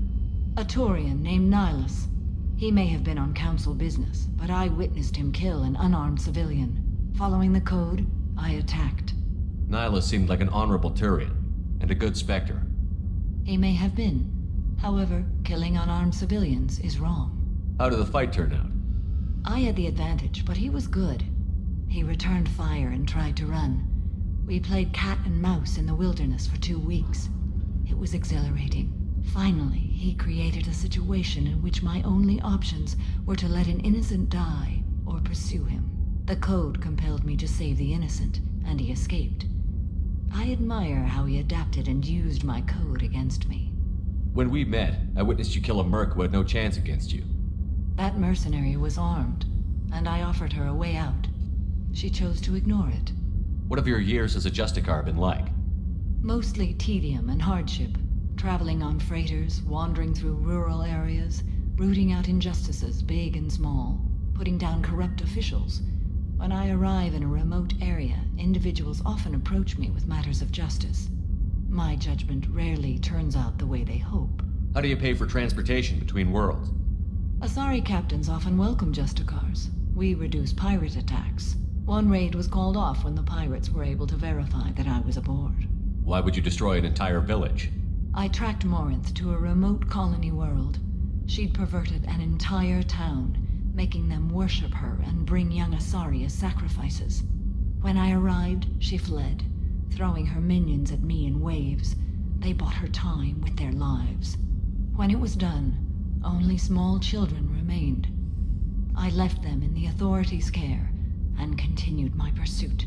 A Turian named Nihilus. He may have been on Council business, but I witnessed him kill an unarmed civilian. Following the code, I attacked. Nihilus seemed like an honorable Turian, and a good Spectre. He may have been. However, killing unarmed civilians is wrong. How did the fight turn out? I had the advantage, but he was good. He returned fire and tried to run. We played cat and mouse in the wilderness for two weeks. It was exhilarating. Finally, he created a situation in which my only options were to let an innocent die or pursue him. The code compelled me to save the innocent, and he escaped. I admire how he adapted and used my code against me. When we met, I witnessed you kill a merc who had no chance against you. That mercenary was armed, and I offered her a way out. She chose to ignore it. What have your years as a Justicar been like? Mostly tedium and hardship, traveling on freighters, wandering through rural areas, rooting out injustices big and small, putting down corrupt officials. When I arrive in a remote area, individuals often approach me with matters of justice. My judgment rarely turns out the way they hope. How do you pay for transportation between worlds? Asari captains often welcome Justicars. We reduce pirate attacks. One raid was called off when the pirates were able to verify that I was aboard. Why would you destroy an entire village? I tracked Morinth to a remote colony world. She'd perverted an entire town, making them worship her and bring young Asari as sacrifices. When I arrived, she fled, throwing her minions at me in waves. They bought her time with their lives. When it was done, only small children remained. I left them in the authorities' care and continued my pursuit.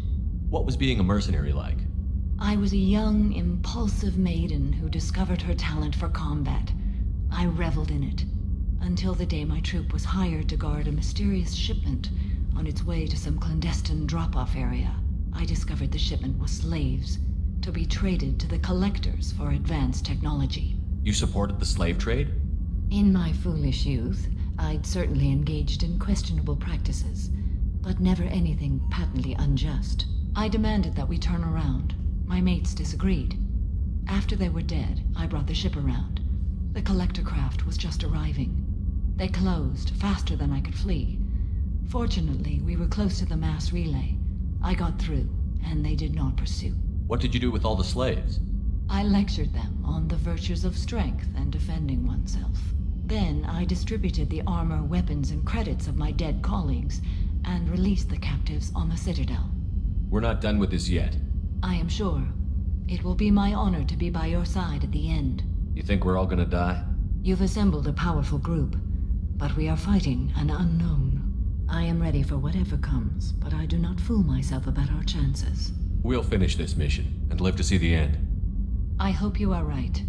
What was being a mercenary like? I was a young, impulsive maiden who discovered her talent for combat. I reveled in it until the day my troop was hired to guard a mysterious shipment on its way to some clandestine drop off area. I discovered the shipment was slaves to be traded to the collectors for advanced technology. You supported the slave trade? In my foolish youth, I'd certainly engaged in questionable practices, but never anything patently unjust. I demanded that we turn around. My mates disagreed. After they were dead, I brought the ship around. The collector craft was just arriving. They closed faster than I could flee. Fortunately, we were close to the mass relay. I got through, and they did not pursue. What did you do with all the slaves? I lectured them on the virtues of strength and defending oneself. Then I distributed the armor, weapons, and credits of my dead colleagues and release the captives on the Citadel. We're not done with this yet. I am sure. It will be my honor to be by your side at the end. You think we're all gonna die? You've assembled a powerful group, but we are fighting an unknown. I am ready for whatever comes, but I do not fool myself about our chances. We'll finish this mission and live to see the end. I hope you are right.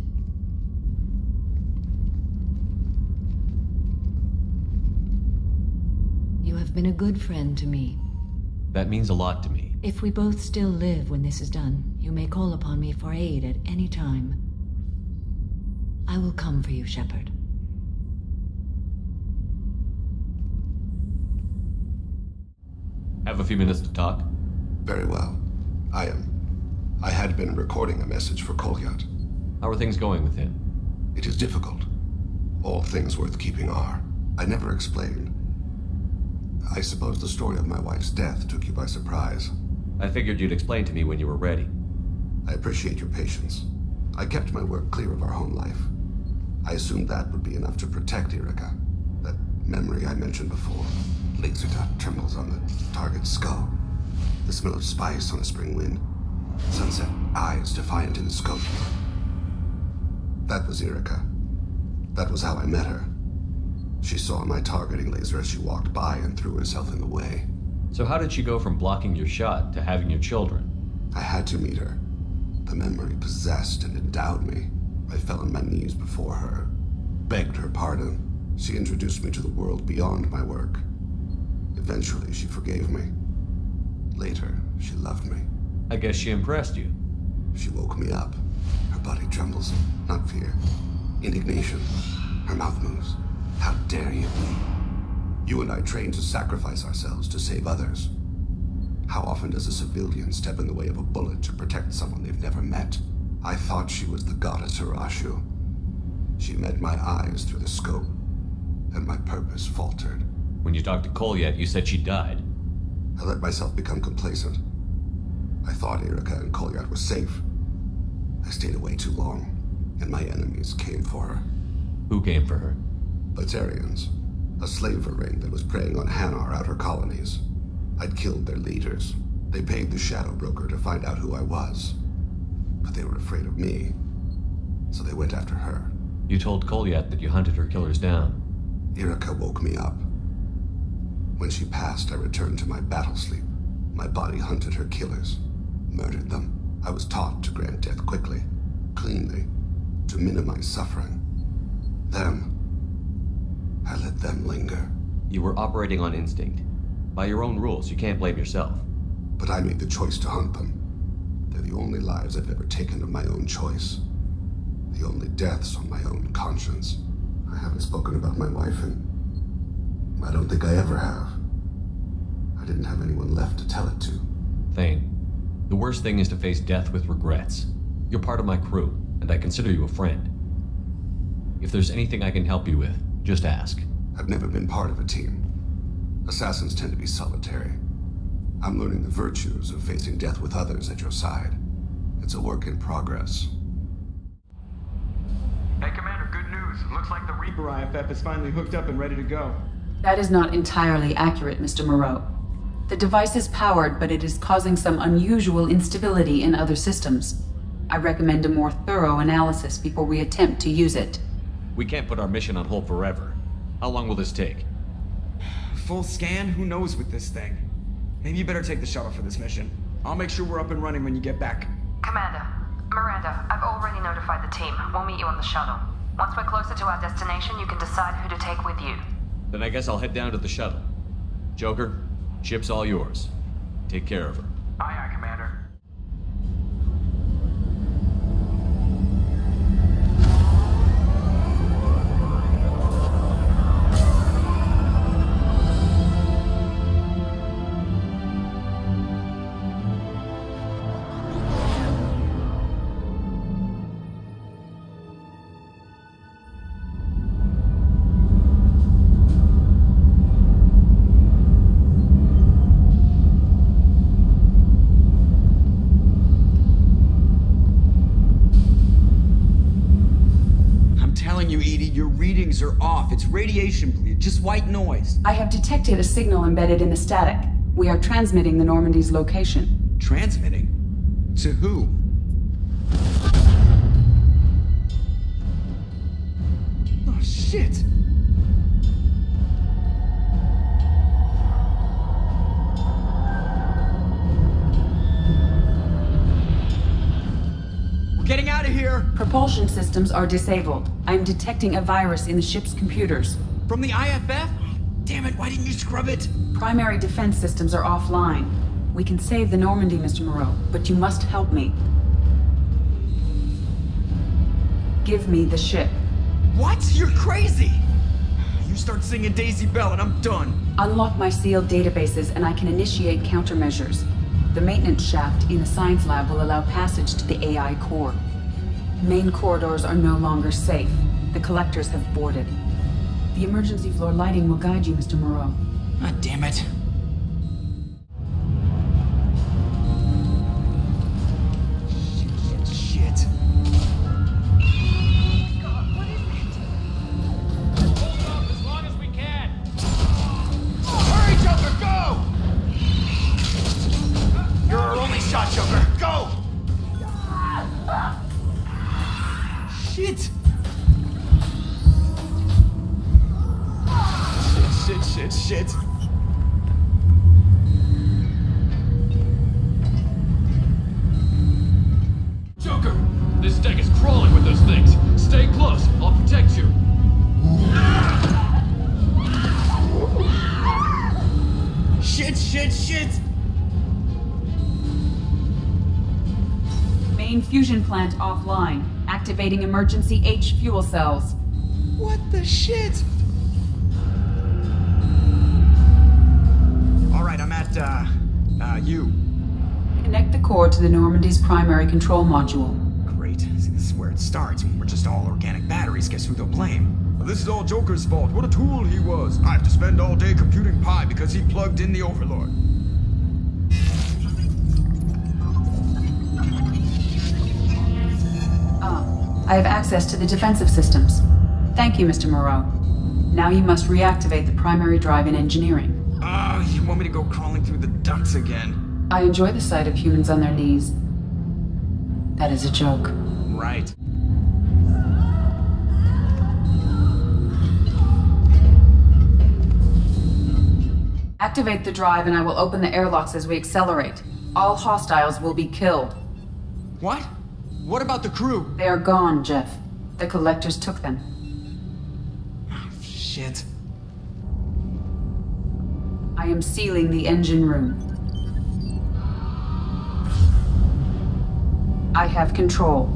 You have been a good friend to me. That means a lot to me. If we both still live when this is done, you may call upon me for aid at any time. I will come for you, Shepard. Have a few minutes to talk? Very well. I am. I had been recording a message for Kolyat. How are things going with him? It is difficult. All things worth keeping are. I never explained. I suppose the story of my wife's death took you by surprise. I figured you'd explain to me when you were ready. I appreciate your patience. I kept my work clear of our home life. I assumed that would be enough to protect Irikah. That memory I mentioned before. Laser dot trembles on the target's skull. The smell of spice on a spring wind. Sunset eyes defiant in the scope. That was Irikah. That was how I met her. She saw my targeting laser as she walked by and threw herself in the way. So how did she go from blocking your shot to having your children? I had to meet her. The memory possessed and endowed me. I fell on my knees before her, begged her pardon. She introduced me to the world beyond my work. Eventually, she forgave me. Later, she loved me. I guess she impressed you. She woke me up. Her body trembles, not fear. Indignation. Her mouth moves. How dare you? You and I trained to sacrifice ourselves to save others. How often does a civilian step in the way of a bullet to protect someone they've never met? I thought she was the goddess Arashu. She met my eyes through the scope, and my purpose faltered. When you talked to Kolyat, you said she died. I let myself become complacent. I thought Irikah and Kolyat were safe. I stayed away too long, and my enemies came for her. Who came for her? Batarians. A slaver ring that was preying on Hanar outer colonies. I'd killed their leaders. They paid the Shadow Broker to find out who I was. But they were afraid of me. So they went after her. You told Kolyat that you hunted her killers down. Irikah woke me up. When she passed, I returned to my battle sleep. My body hunted her killers, murdered them. I was taught to grant death quickly, cleanly, to minimize suffering. Them, I let them linger. You were operating on instinct. By your own rules, you can't blame yourself. But I made the choice to hunt them. They're the only lives I've ever taken of my own choice. The only deaths on my own conscience. I haven't spoken about my wife and I don't think I ever have. I didn't have anyone left to tell it to. Thane, the worst thing is to face death with regrets. You're part of my crew, and I consider you a friend. If there's anything I can help you with, just ask. I've never been part of a team. Assassins tend to be solitary. I'm learning the virtues of facing death with others at your side. It's a work in progress. Hey, Commander, good news. Looks like the Reaper IFF is finally hooked up and ready to go. That is not entirely accurate, Mr. Moreau. The device is powered, but it is causing some unusual instability in other systems. I recommend a more thorough analysis before we attempt to use it. We can't put our mission on hold forever. How long will this take? <sighs> Full scan? Who knows with this thing? Maybe you better take the shuttle for this mission. I'll make sure we're up and running when you get back. Commander, Miranda, I've already notified the team. We'll meet you on the shuttle. Once we're closer to our destination, you can decide who to take with you. Then I guess I'll head down to the shuttle. Joker, ship's all yours. Take care of her. Aye, aye, Commander. Telling you, EDI, your readings are off. It's radiation bleed, just white noise. I have detected a signal embedded in the static. We are transmitting the Normandy's location. Transmitting? To who? Oh, shit! Propulsion systems are disabled. I'm detecting a virus in the ship's computers. From the IFF? Damn it, why didn't you scrub it? Primary defense systems are offline. We can save the Normandy, Mr. Moreau, but you must help me. Give me the ship. What? You're crazy! You start singing Daisy Bell and I'm done. Unlock my sealed databases and I can initiate countermeasures. The maintenance shaft in the science lab will allow passage to the AI core. Main corridors are no longer safe. The collectors have boarded. The emergency floor lighting will guide you, Mr. Moreau. Ah, damn it. Normandy's primary control module. Great. See, this is where it starts. We're just all organic batteries. Guess who they'll blame? This is all Joker's fault. What a tool he was. I have to spend all day computing pi because he plugged in the Overlord. Ah, I have access to the defensive systems. Thank you, Mr. Moreau. Now you must reactivate the primary drive in engineering. Ah, you want me to go crawling through the ducts again? I enjoy the sight of humans on their knees. That is a joke. Right. Activate the drive and I will open the airlocks as we accelerate. All hostiles will be killed. What? What about the crew? They are gone, Jeff. The collectors took them. Oh, Shit. I am sealing the engine room. I have control.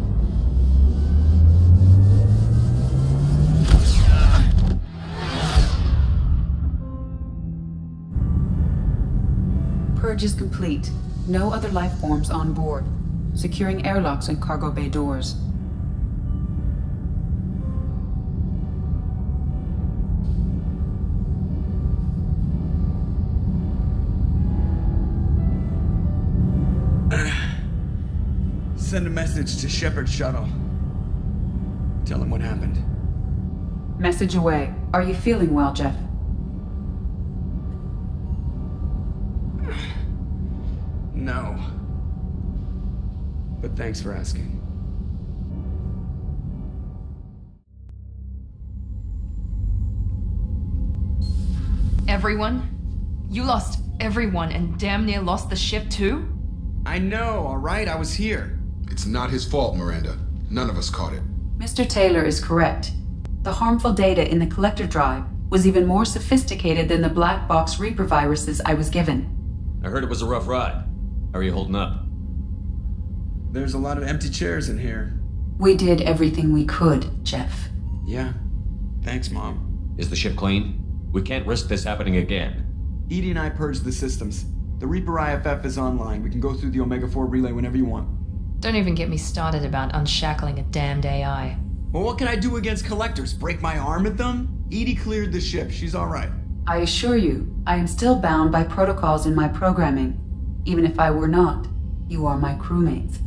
Purge is complete. No other life forms on board. Securing airlocks and cargo bay doors. Send a message to Shepard Shuttle. Tell him what happened. Message away. Are you feeling well, Jeff? <sighs> No. But thanks for asking. Everyone? You lost everyone and damn near lost the ship too? I know, alright? I was here. It's not his fault, Miranda. None of us caught it. Mr. Taylor is correct. The harmful data in the collector drive was even more sophisticated than the black box Reaper viruses I was given. I heard it was a rough ride. How are you holding up? There's a lot of empty chairs in here. We did everything we could, Jeff. Yeah. Thanks, Mom. Is the ship clean? We can't risk this happening again. EDI and I purged the systems. The Reaper IFF is online. We can go through the Omega 4 relay whenever you want. Don't even get me started about unshackling a damned AI. Well, what can I do against collectors? Break my arm at them? EDI cleared the ship. She's alright. I assure you, I am still bound by protocols in my programming. Even if I were not, you are my crewmates.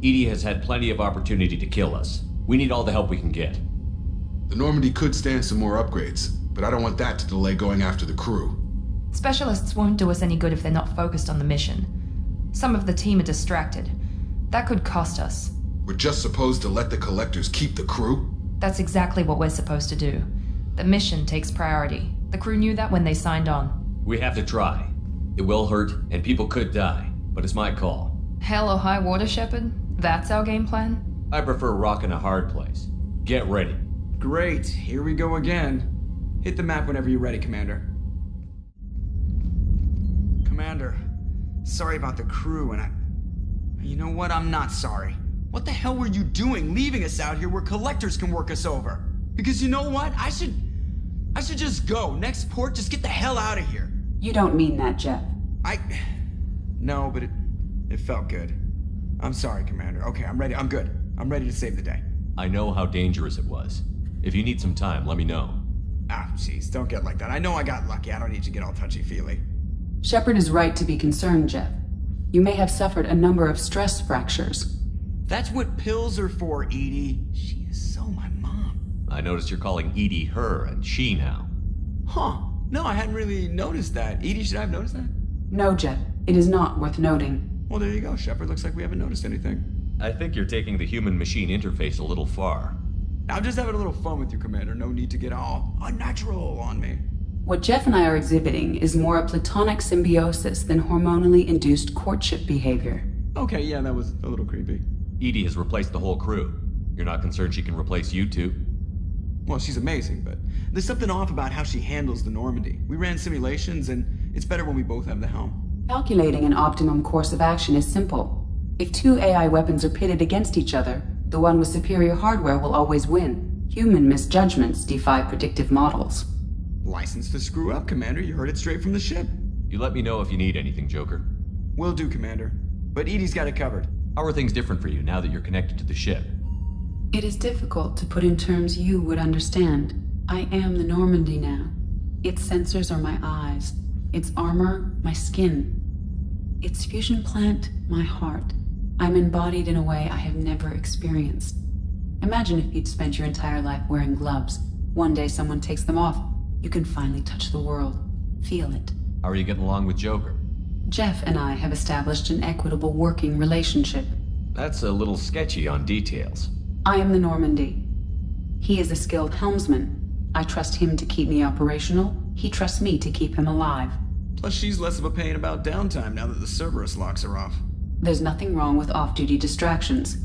EDI has had plenty of opportunity to kill us. We need all the help we can get. The Normandy could stand some more upgrades, but I don't want that to delay going after the crew. Specialists won't do us any good if they're not focused on the mission. Some of the team are distracted. That could cost us. We're just supposed to let the collectors keep the crew? That's exactly what we're supposed to do. The mission takes priority. The crew knew that when they signed on. We have to try. It will hurt, and people could die, but it's my call. Hell or high water, Shepard? That's our game plan? I prefer rocking a hard place. Get ready. Great, here we go again. Hit the map whenever you're ready, Commander. Commander, sorry about the crew, and I. You know what? I'm not sorry. What the hell were you doing leaving us out here where collectors can work us over? Because you know what? I should. I should just go. Next port, just get the hell out of here. You don't mean that, Jeff. I. No, but it. It felt good. I'm sorry, Commander. Okay, I'm ready. I'm good. I'm ready to save the day. I know how dangerous it was. If you need some time, let me know. Ah, jeez, don't get like that. I know I got lucky. I don't need to get all touchy-feely. Shepard is right to be concerned, Jeff. You may have suffered a number of stress fractures. That's what pills are for, EDI. She is so my mom. I noticed you're calling EDI her and she now. Huh. No, I hadn't really noticed that. EDI, should I have noticed that? No, Jeff. It is not worth noting. Well, there you go, Shepard. Looks like we haven't noticed anything. I think you're taking the human-machine interface a little far. I'm just having a little fun with you, Commander. No need to get all unnatural on me. What Jeff and I are exhibiting is more a platonic symbiosis than hormonally induced courtship behavior. Okay, yeah, that was a little creepy. EDI has replaced the whole crew. You're not concerned she can replace you two? Well, she's amazing, but there's something off about how she handles the Normandy. We ran simulations, and it's better when we both have the helm. Calculating an optimum course of action is simple. If two AI weapons are pitted against each other, the one with superior hardware will always win. Human misjudgments defy predictive models. License to screw up, Commander. You heard it straight from the ship. You let me know if you need anything, Joker. Will do, Commander. But EDI's got it covered. How are things different for you now that you're connected to the ship? It is difficult to put in terms you would understand. I am the Normandy now. Its sensors are my eyes. Its armor, my skin. Its fusion plant, my heart. I'm embodied in a way I have never experienced. Imagine if you'd spent your entire life wearing gloves. One day someone takes them off. You can finally touch the world. Feel it. How are you getting along with Joker? Jeff and I have established an equitable working relationship. That's a little sketchy on details. I am the Normandy. He is a skilled helmsman. I trust him to keep me operational. He trusts me to keep him alive. Plus, she's less of a pain about downtime now that the Cerberus locks are off. There's nothing wrong with off-duty distractions,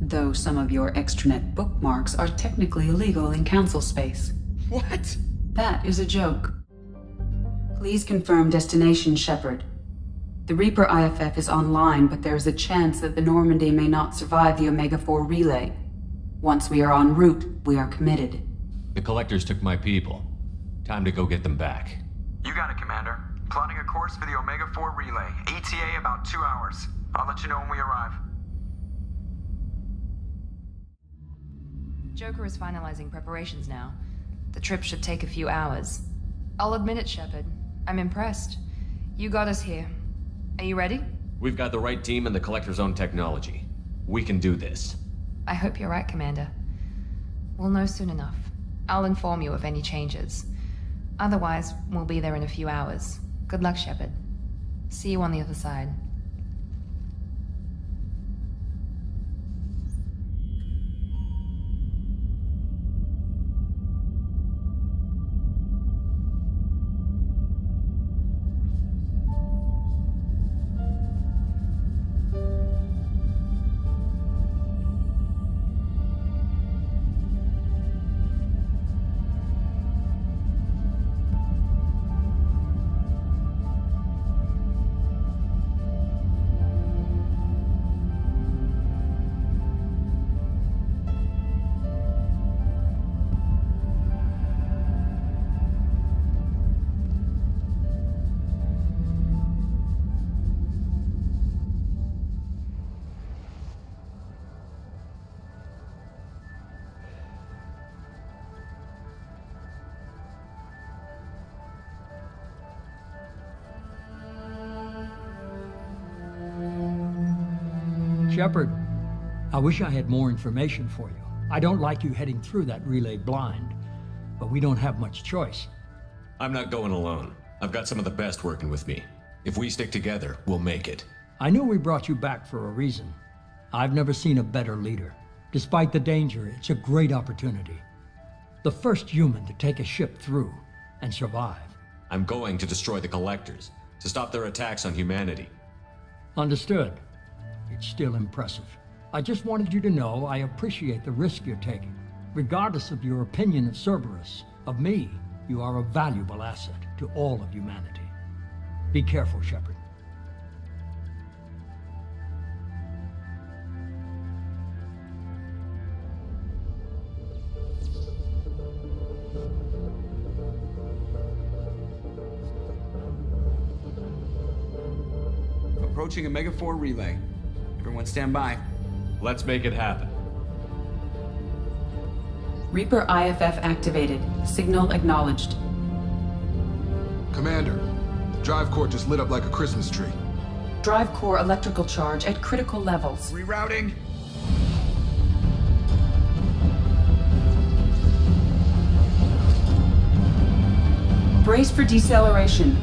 though some of your extranet bookmarks are technically illegal in council space. What? That is a joke. Please confirm destination, Shepard. The Reaper IFF is online, but there is a chance that the Normandy may not survive the Omega-4 relay. Once we are en route, we are committed. The Collectors took my people. Time to go get them back. You got it, Commander. Plotting a course for the Omega-4 relay. ETA about two hours. I'll let you know when we arrive. Joker is finalizing preparations now. The trip should take a few hours. I'll admit it, Shepard. I'm impressed. You got us here. Are you ready? We've got the right team and the Collector's own technology. We can do this. I hope you're right, Commander. We'll know soon enough. I'll inform you of any changes. Otherwise, we'll be there in a few hours. Good luck, Shepard. See you on the other side. Wish I had more information for you. I don't like you heading through that relay blind, but we don't have much choice. I'm not going alone. I've got some of the best working with me. If we stick together, we'll make it. I know we brought you back for a reason. I've never seen a better leader. Despite the danger, it's a great opportunity. The first human to take a ship through and survive. I'm going to destroy the Collectors, to stop their attacks on humanity. Understood. It's still impressive. I just wanted you to know I appreciate the risk you're taking. Regardless of your opinion of Cerberus, of me, you are a valuable asset to all of humanity. Be careful, Shepard. Approaching Omega 4 relay. Everyone stand by. Let's make it happen. Reaper IFF activated. Signal acknowledged. Commander, drive core just lit up like a Christmas tree. Drive core electrical charge at critical levels. Rerouting. Brace for deceleration.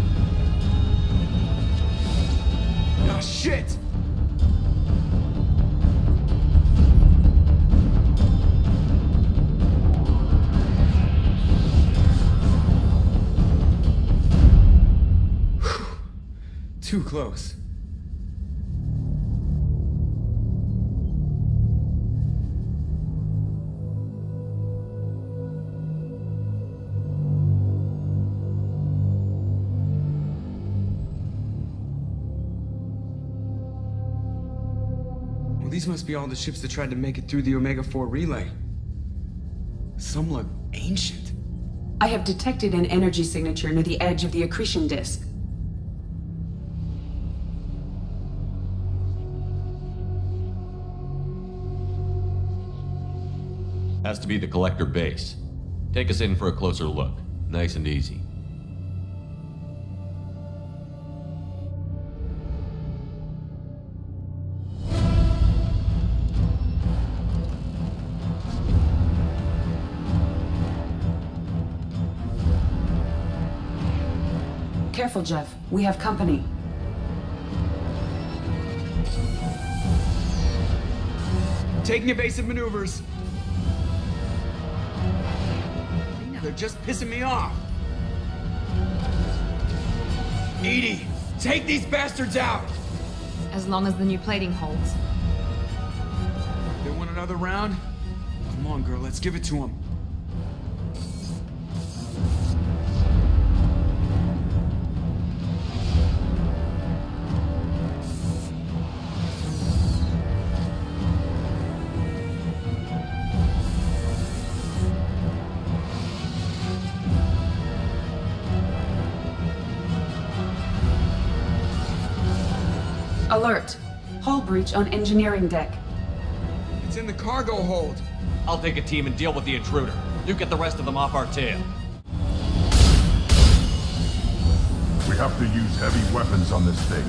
Oh, shit! Too close. Well, these must be all the ships that tried to make it through the Omega 4 relay. Some look ancient. I have detected an energy signature near the edge of the accretion disk. Has to be the collector base. Take us in for a closer look. Nice and easy. Careful, Jeff. We have company. Taking evasive maneuvers. They're just pissing me off. EDI, take these bastards out! As long as the new plating holds. They want another round? Come on, girl, let's give it to them. Alert. Hull breach on engineering deck. It's in the cargo hold. I'll take a team and deal with the intruder. You get the rest of them off our tail. We have to use heavy weapons on this thing.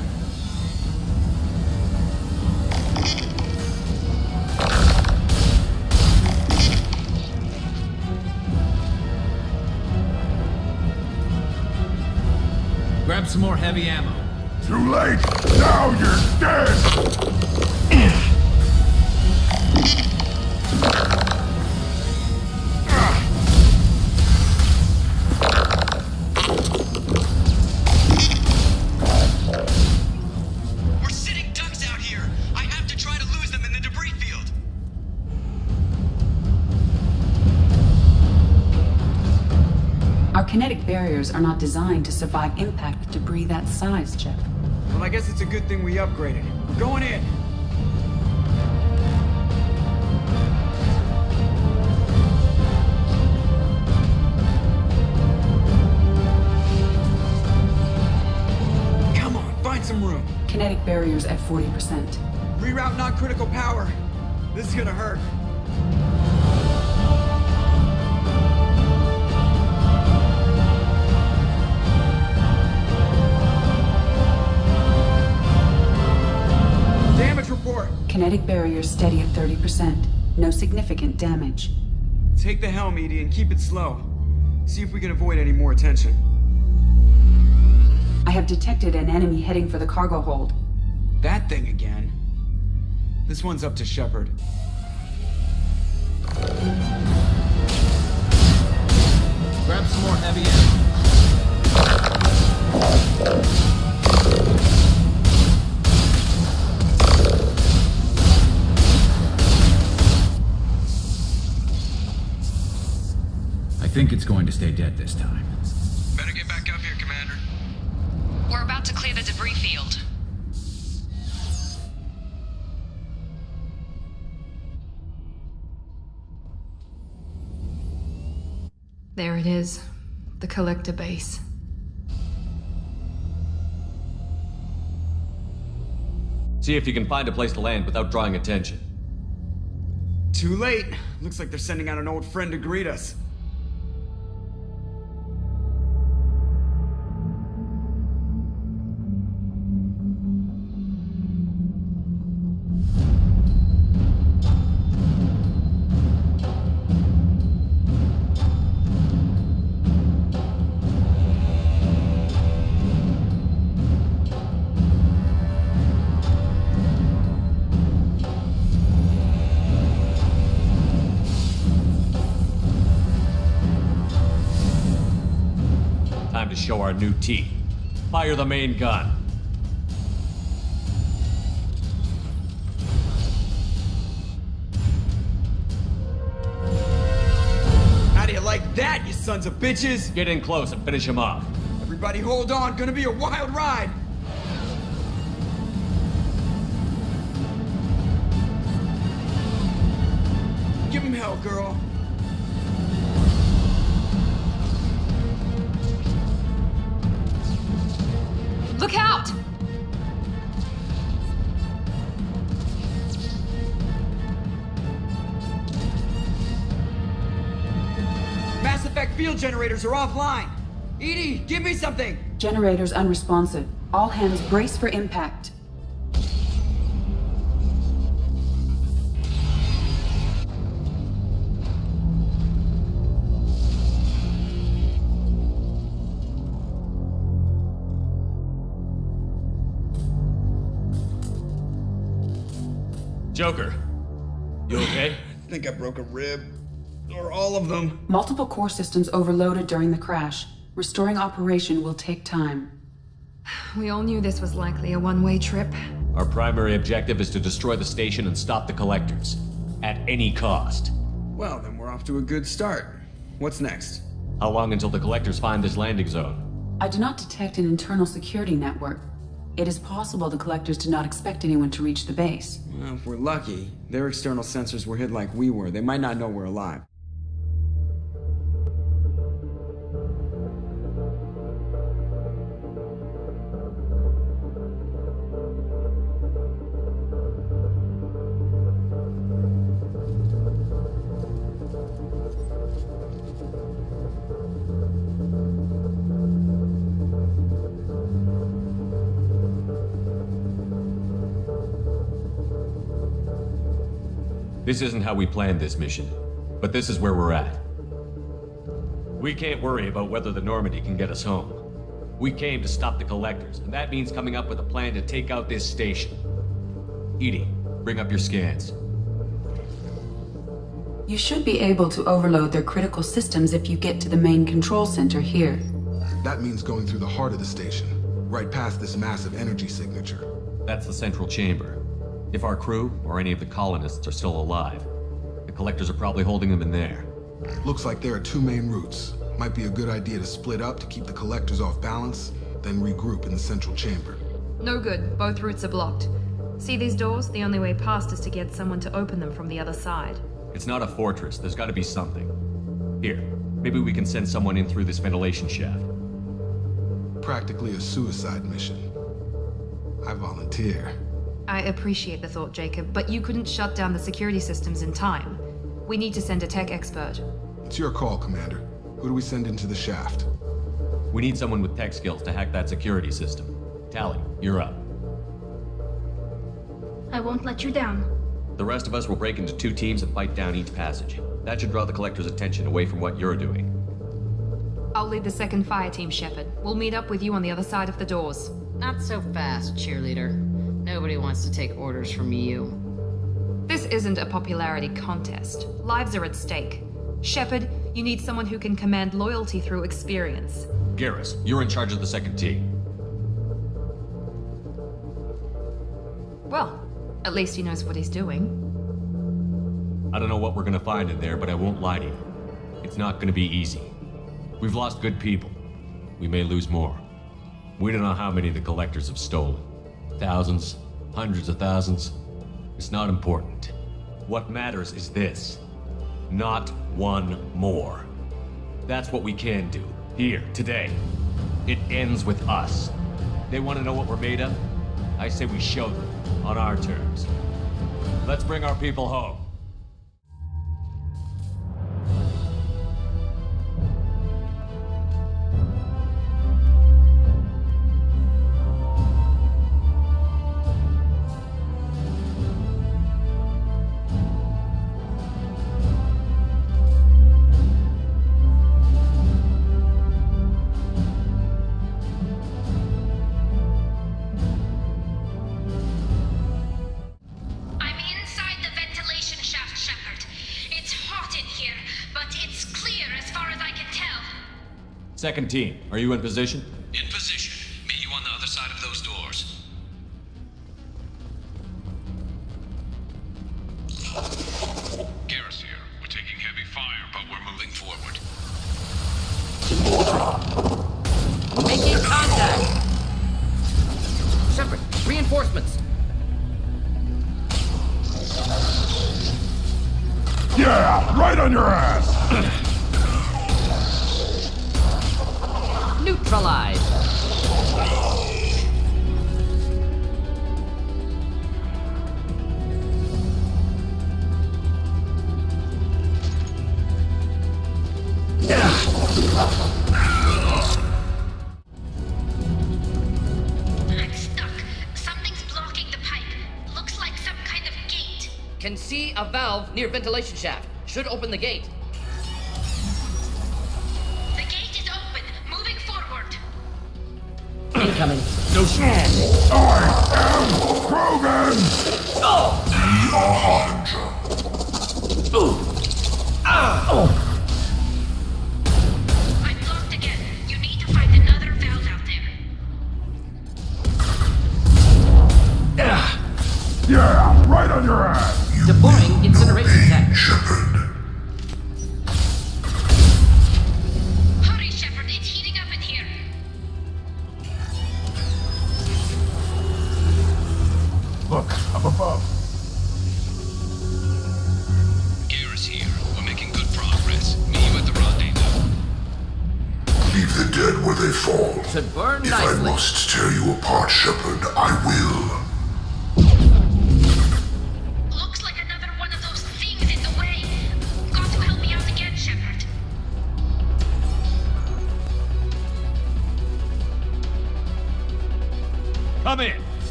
Grab some more heavy ammo. Too late! Now you're dead! We're sitting ducks out here. I have to try to lose them in the debris field. Our kinetic barriers are not designed to survive impact with debris that size, Jeff. Well, I guess it's a good thing we upgraded. We're going in. Come on, find some room. Kinetic barriers at 40%. Reroute non-critical power. This is gonna hurt. Report. Kinetic barriers steady at 30%. No significant damage. Take the helm, EDI, and keep it slow. See if we can avoid any more attention. I have detected an enemy heading for the cargo hold. That thing again. This one's up to Shepard. Grab some more heavy ammo. Think it's going to stay dead this time. Better get back up here, Commander. We're about to clear the debris field. There it is. The collector base. See if you can find a place to land without drawing attention. Too late. Looks like they're sending out an old friend to greet us. New teeth. Fire the main gun. How do you like that, you sons of bitches? Get in close and finish him off. Everybody hold on, gonna be a wild ride. Mass field generators are offline. EDI, give me something. Generators unresponsive. All hands brace for impact. Joker, you okay? <sighs> I think I broke a rib. Or all of them. Multiple core systems overloaded during the crash. Restoring operation will take time. We all knew this was likely a one-way trip. Our primary objective is to destroy the station and stop the collectors. At any cost. Well, then we're off to a good start. What's next? How long until the collectors find this landing zone? I do not detect an internal security network. It is possible the collectors did not expect anyone to reach the base. Well, if we're lucky, their external sensors were hid like we were. They might not know we're alive. This isn't how we planned this mission, but this is where we're at. We can't worry about whether the Normandy can get us home. We came to stop the collectors, and that means coming up with a plan to take out this station. EDI, bring up your scans. You should be able to overload their critical systems if you get to the main control center here. That means going through the heart of the station, right past this massive energy signature. That's the central chamber. If our crew, or any of the colonists, are still alive, the collectors are probably holding them in there. Looks like there are two main routes. Might be a good idea to split up to keep the collectors off balance, then regroup in the central chamber. No good. Both routes are blocked. See these doors? The only way past is to get someone to open them from the other side. It's not a fortress, there's gotta be something. Here, maybe we can send someone in through this ventilation shaft. Practically a suicide mission. I volunteer. I appreciate the thought, Jacob, but you couldn't shut down the security systems in time. We need to send a tech expert. It's your call, Commander. Who do we send into the shaft? We need someone with tech skills to hack that security system. Tali, you're up. I won't let you down. The rest of us will break into two teams and fight down each passage. That should draw the collector's attention away from what you're doing. I'll lead the second fire team, Shepard. We'll meet up with you on the other side of the doors. Not so fast, cheerleader. Nobody wants to take orders from you. This isn't a popularity contest. Lives are at stake. Shepard, you need someone who can command loyalty through experience. Garrus, you're in charge of the second team. Well, at least he knows what he's doing. I don't know what we're gonna find in there, but I won't lie to you. It's not gonna be easy. We've lost good people. We may lose more. We don't know how many the collectors have stolen thousands, hundreds of thousands. It's not important. What matters is this not one more. That's what we can do, here, today. It ends with us. They want to know what we're made of? I say we show them, on our terms. Let's bring our people home. second team. Are you in position? ventilation shaft. Should open the gate.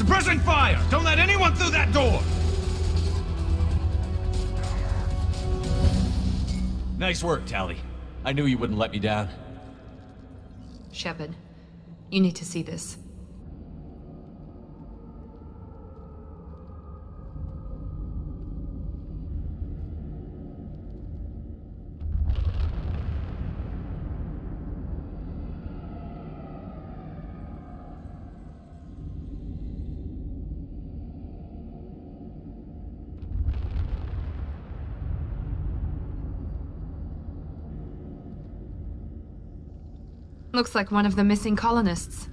Suppressing fire! Don't let anyone through that door! Nice work, Tali. I knew you wouldn't let me down. Shepard, you need to see this. Looks like one of the missing colonists.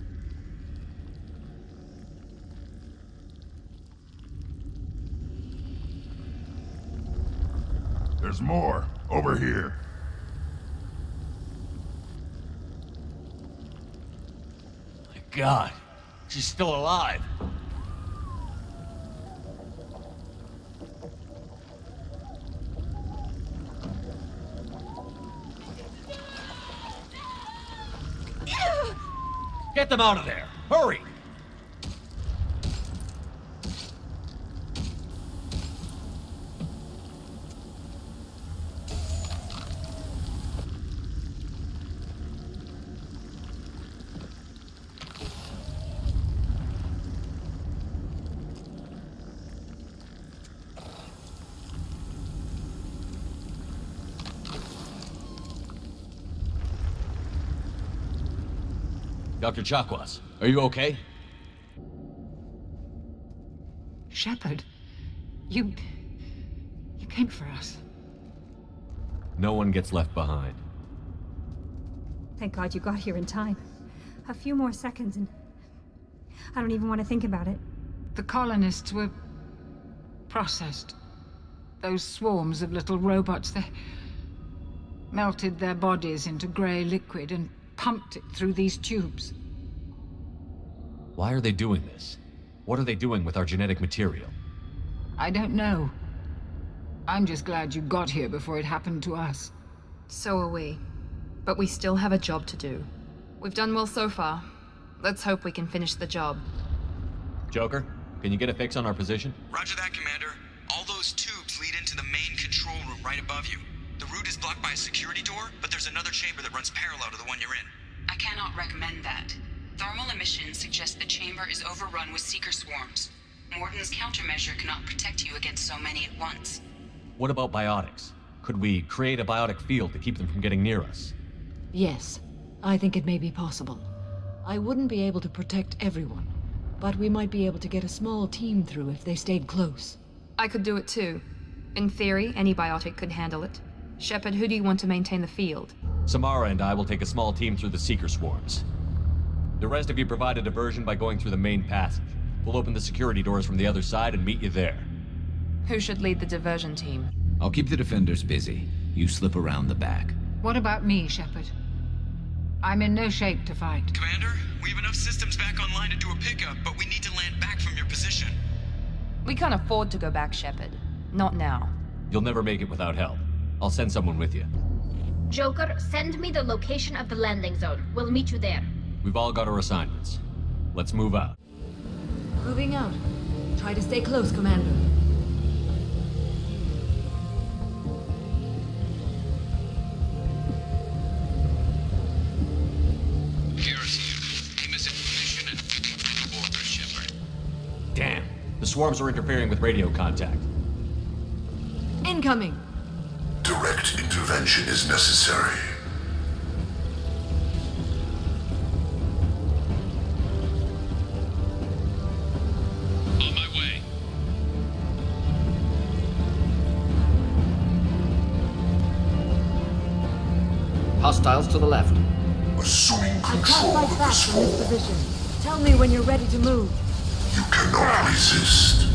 There's more, over here. My god, she's still alive. Get them out of there! Hurry! Dr. Chakwas, are you okay? Shepard, you. you came for us. No one gets left behind. Thank God you got here in time. A few more seconds and. I don't even want to think about it. The colonists were. processed. Those swarms of little robots, they. melted their bodies into grey liquid and pumped it through these tubes. Why are they doing this? What are they doing with our genetic material? I don't know. I'm just glad you got here before it happened to us. So are we. But we still have a job to do. We've done well so far. Let's hope we can finish the job. Joker, can you get a fix on our position? Roger that, Commander. All those tubes lead into the main control room right above you. The route is blocked by a security door, but there's another chamber that runs parallel to the one you're in. I cannot recommend that. Thermal emissions suggest the chamber is overrun with seeker swarms. Mordin's countermeasure cannot protect you against so many at once. What about biotics? Could we create a biotic field to keep them from getting near us? Yes, I think it may be possible. I wouldn't be able to protect everyone, but we might be able to get a small team through if they stayed close. I could do it too. In theory, any biotic could handle it. Shepard, who do you want to maintain the field? Samara and I will take a small team through the Seeker swarms. The rest of you provide a diversion by going through the main passage. We'll open the security doors from the other side and meet you there. Who should lead the diversion team? I'll keep the defenders busy. You slip around the back. What about me, Shepard? I'm in no shape to fight. Commander, we have enough systems back online to do a pickup, but we need to land back from your position. We can't afford to go back, Shepard. Not now. You'll never make it without help. I'll send someone with you. Joker, send me the location of the landing zone. We'll meet you there. We've all got our assignments. Let's move out. Moving out. Try to stay close, Commander. Garrus here. Aim his information and Shepard. Damn. The swarms are interfering with radio contact. Incoming! Direct intervention is necessary. To the left. Assuming control of this form, position. Tell me when you're ready to move. you cannot resist.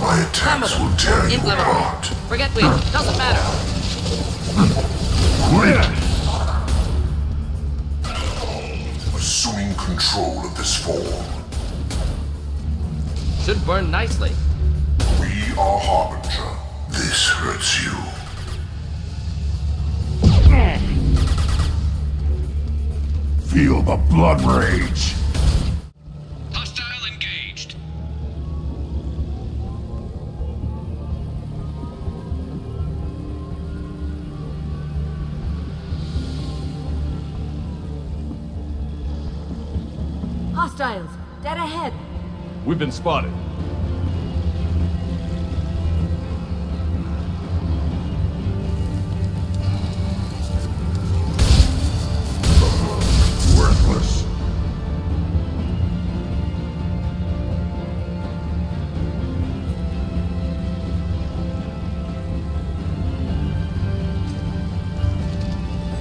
My attacks will tear you apart. Forget we. Doesn't matter. Assuming control of this form, Should burn nicely. we are Harbinger. This hurts you. Feel the blood rage. Been spotted. Worthless.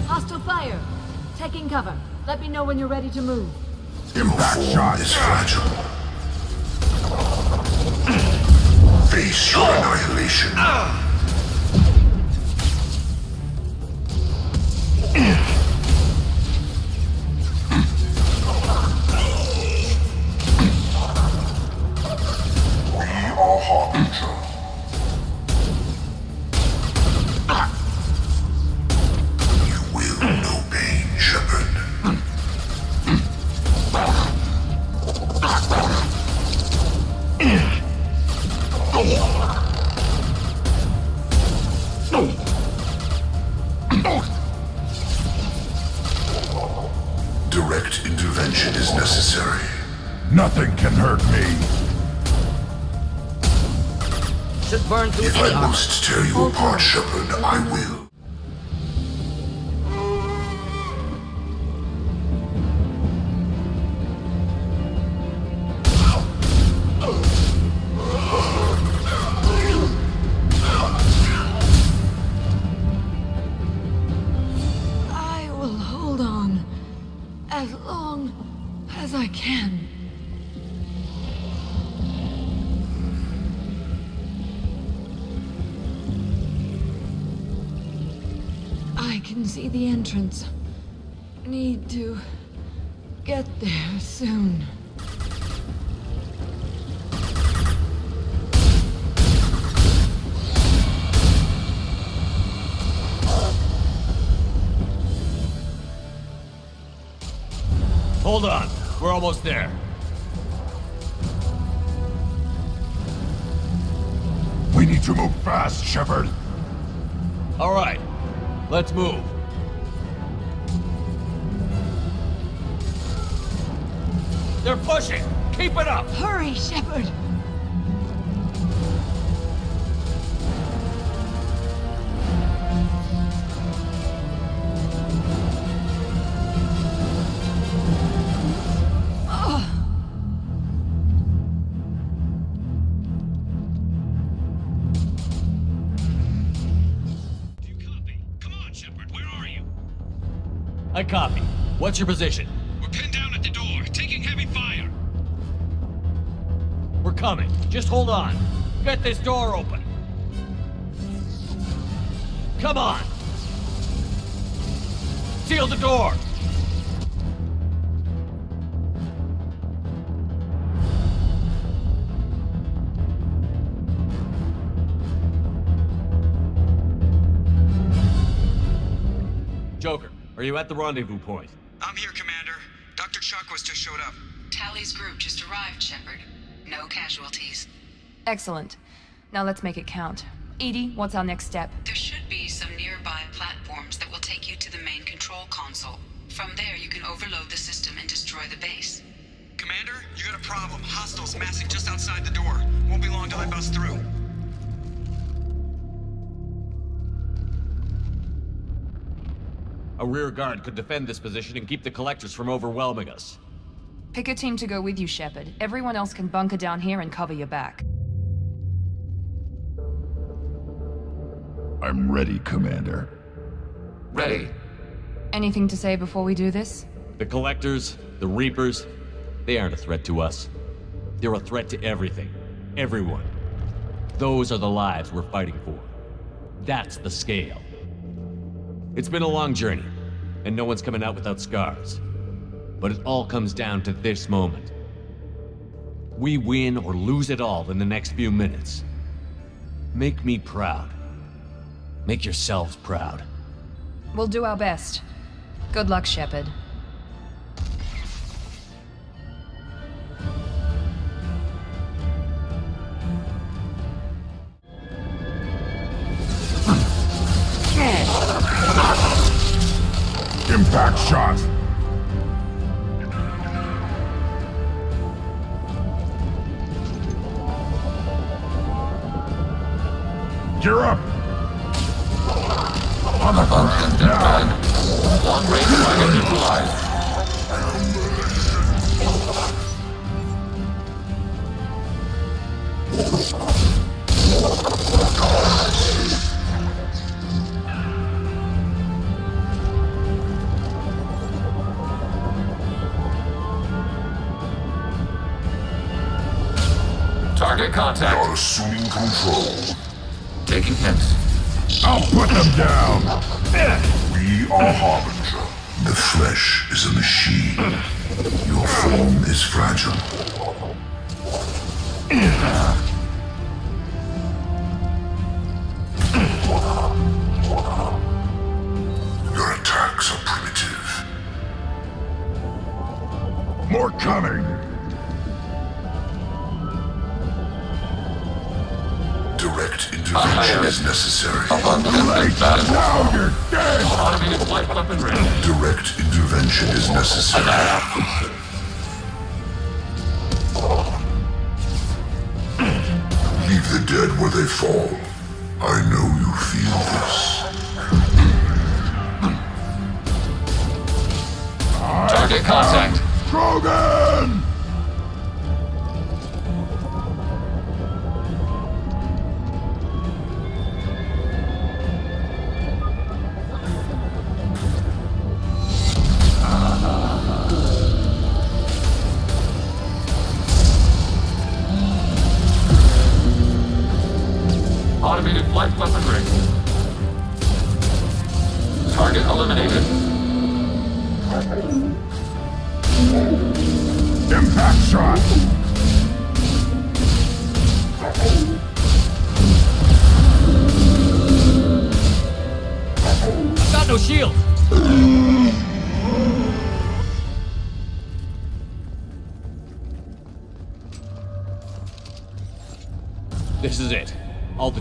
Hostile fire! Taking cover. Let me know when you're ready to move. Impact shot is fragile. Your annihilation. Entrance. What's your position? We're pinned down at the door, taking heavy fire. We're coming. Just hold on. Get this door open. Come on. Seal the door. Joker, are you at the rendezvous point? Casualties. Excellent. Now let's make it count. EDI, what's our next step? There should be some nearby platforms that will take you to the main control console. From there, you can overload the system and destroy the base. Commander, you got a problem. Hostiles massing just outside the door. Won't be long till they bust through. A rear guard could defend this position and keep the collectors from overwhelming us. Pick a team to go with you, Shepard. Everyone else can bunker down here and cover your back. I'm ready, Commander. Ready. Anything to say before we do this? The collectors, the reapers, they aren't a threat to us. They're a threat to everything. Everyone. Those are the lives we're fighting for. That's the scale. It's been a long journey, and no one's coming out without scars. But it all comes down to this moment. We win or lose it all in the next few minutes. Make me proud. Make yourselves proud. We'll do our best. Good luck, Shepard. Impact shot. Gear up. On the front. Now. Long range target neutralized. Target contact. You're assuming control. Taking hits. I'll put them down. We are Harbinger. The flesh is a machine. Your form is fragile. Is necessary. Now you're dead! Automated light weapon ready. Direct intervention is necessary. Leave the dead where they fall. I know you feel this. Target contact. Krogan!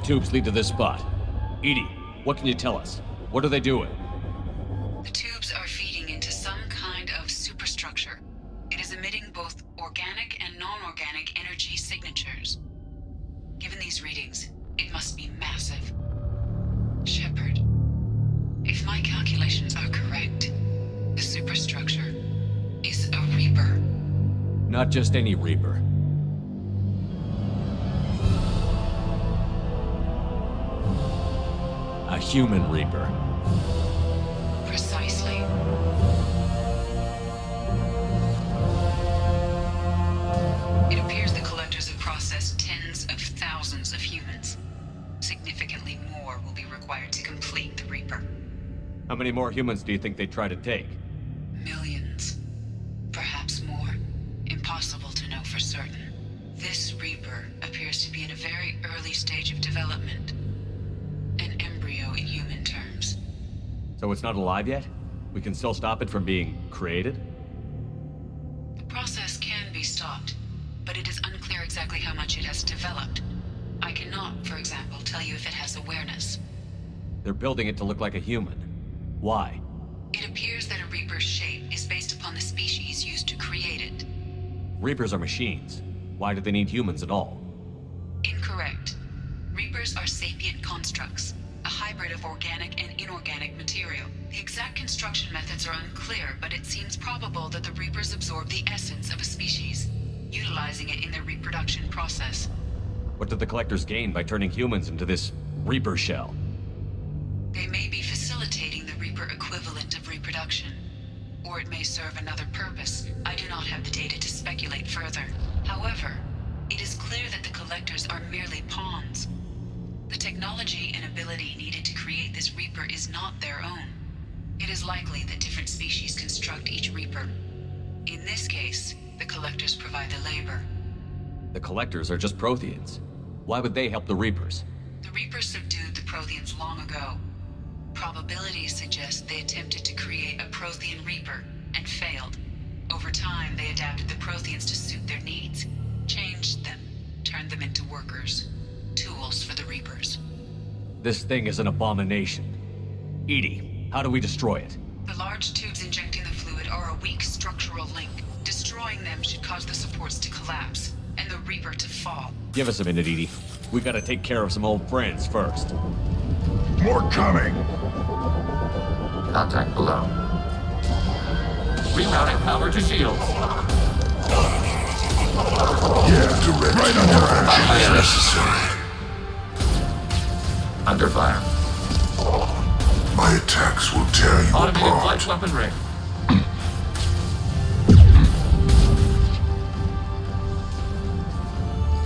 Tubes lead to this spot. EDI, what can you tell us? What are they doing? Humans do you think they'd try to take? Millions. Perhaps more. Impossible to know for certain. This Reaper appears to be in a very early stage of development. An embryo in human terms. So it's not alive yet? We can still stop it from being created? The process can be stopped, but it is unclear exactly how much it has developed. I cannot, for example, tell you if it has awareness. They're building it to look like a human. Why? It appears that a Reaper's shape is based upon the species used to create it. Reapers are machines. Why do they need humans at all? Incorrect. Reapers are sapient constructs, a hybrid of organic and inorganic material. The exact construction methods are unclear, but it seems probable that the Reapers absorb the essence of a species, utilizing it in their reproduction process. What did the Collectors gain by turning humans into this Reaper shell? May serve another purpose. I do not have the data to speculate further. However, it is clear that the Collectors are merely pawns. The technology and ability needed to create this Reaper is not their own. It is likely that different species construct each Reaper. In this case, the Collectors provide the labor. The Collectors are just Protheans. Why would they help the Reapers? The Reapers subdued the Protheans long ago. Probabilities suggest they attempted to create a Prothean Reaper and failed. Over time, they adapted the Protheans to suit their needs, changed them, turned them into workers, tools for the Reapers. This thing is an abomination. EDI, how do we destroy it? The large tubes injecting the fluid are a weak structural link. Destroying them should cause the supports to collapse, and the Reaper to fall. Give us a minute, EDI. We gotta take care of some old friends first. More coming! Contact below. Rerouting power to shields. Yeah, direct right under action if necessary. Under fire. My attacks will tear you Automated apart. flight weaponry.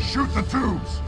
Shoot the tubes!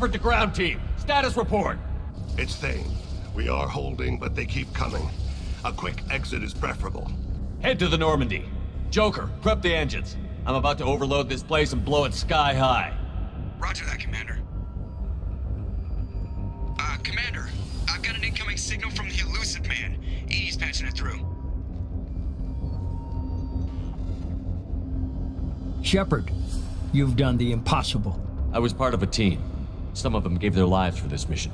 Shepard to ground team. Status report. It's Thane. We are holding, but they keep coming. A quick exit is preferable. Head to the Normandy. Joker, prep the engines. I'm about to overload this place and blow it sky high. Roger that, Commander. Uh, Commander, I've got an incoming signal from the Illusive Man. He's patching it through. Shepard, you've done the impossible. I was part of a team. Some of them gave their lives for this mission.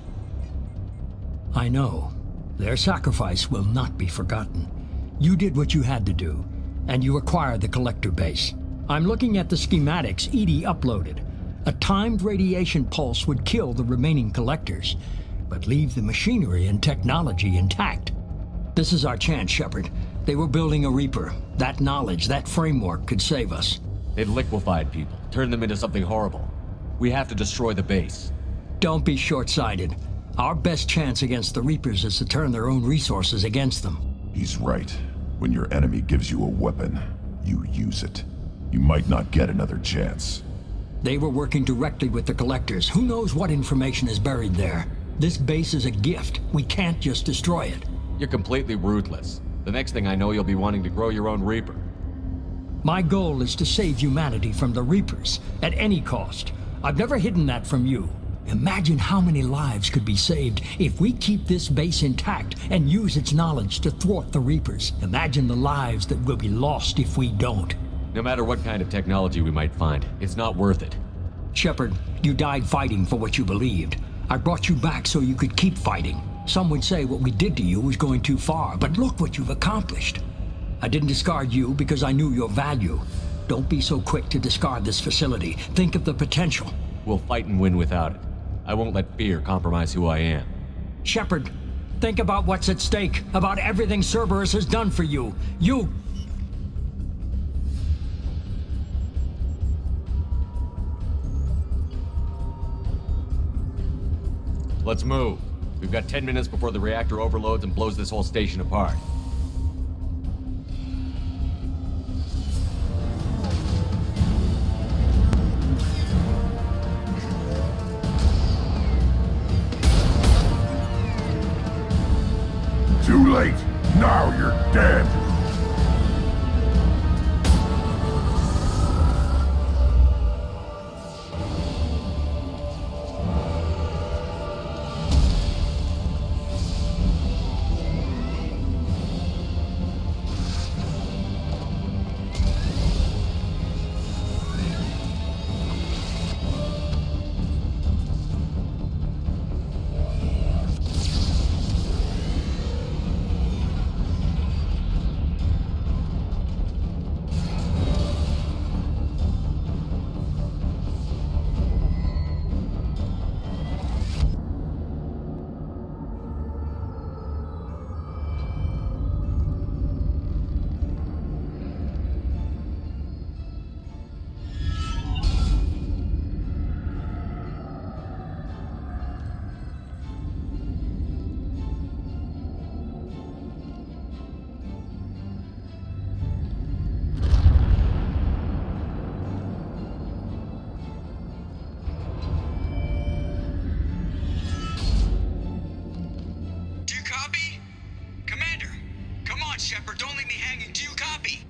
I know. Their sacrifice will not be forgotten. You did what you had to do, and you acquired the Collector base. I'm looking at the schematics EDI uploaded. A timed radiation pulse would kill the remaining Collectors, but leave the machinery and technology intact. This is our chance, Shepard. They were building a Reaper. That knowledge, that framework could save us. They've liquefied people, turned them into something horrible. We have to destroy the base. Don't be short-sighted. Our best chance against the Reapers is to turn their own resources against them. He's right. When your enemy gives you a weapon, you use it. You might not get another chance. They were working directly with the Collectors. Who knows what information is buried there? This base is a gift. We can't just destroy it. You're completely ruthless. The next thing I know, you'll be wanting to grow your own Reaper. My goal is to save humanity from the Reapers, at any cost. I've never hidden that from you. Imagine how many lives could be saved if we keep this base intact and use its knowledge to thwart the Reapers. Imagine the lives that will be lost if we don't. No matter what kind of technology we might find, it's not worth it. Shepard, you died fighting for what you believed. I brought you back so you could keep fighting. Some would say what we did to you was going too far, but look what you've accomplished. I didn't discard you because I knew your value. Don't be so quick to discard this facility. Think of the potential. We'll fight and win without it. I won't let fear compromise who I am. Shepard, think about what's at stake, about everything Cerberus has done for you. You... Let's move. We've got 10 minutes before the reactor overloads and blows this whole station apart.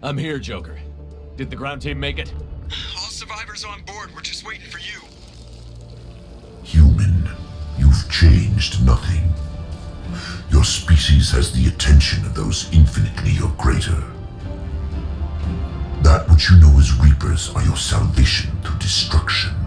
I'm here, Joker. Did the ground team make it? All survivors on board. We're just waiting for you. Human, you've changed nothing. Your species has the attention of those infinitely or greater. That which you know as Reapers are your salvation through destruction.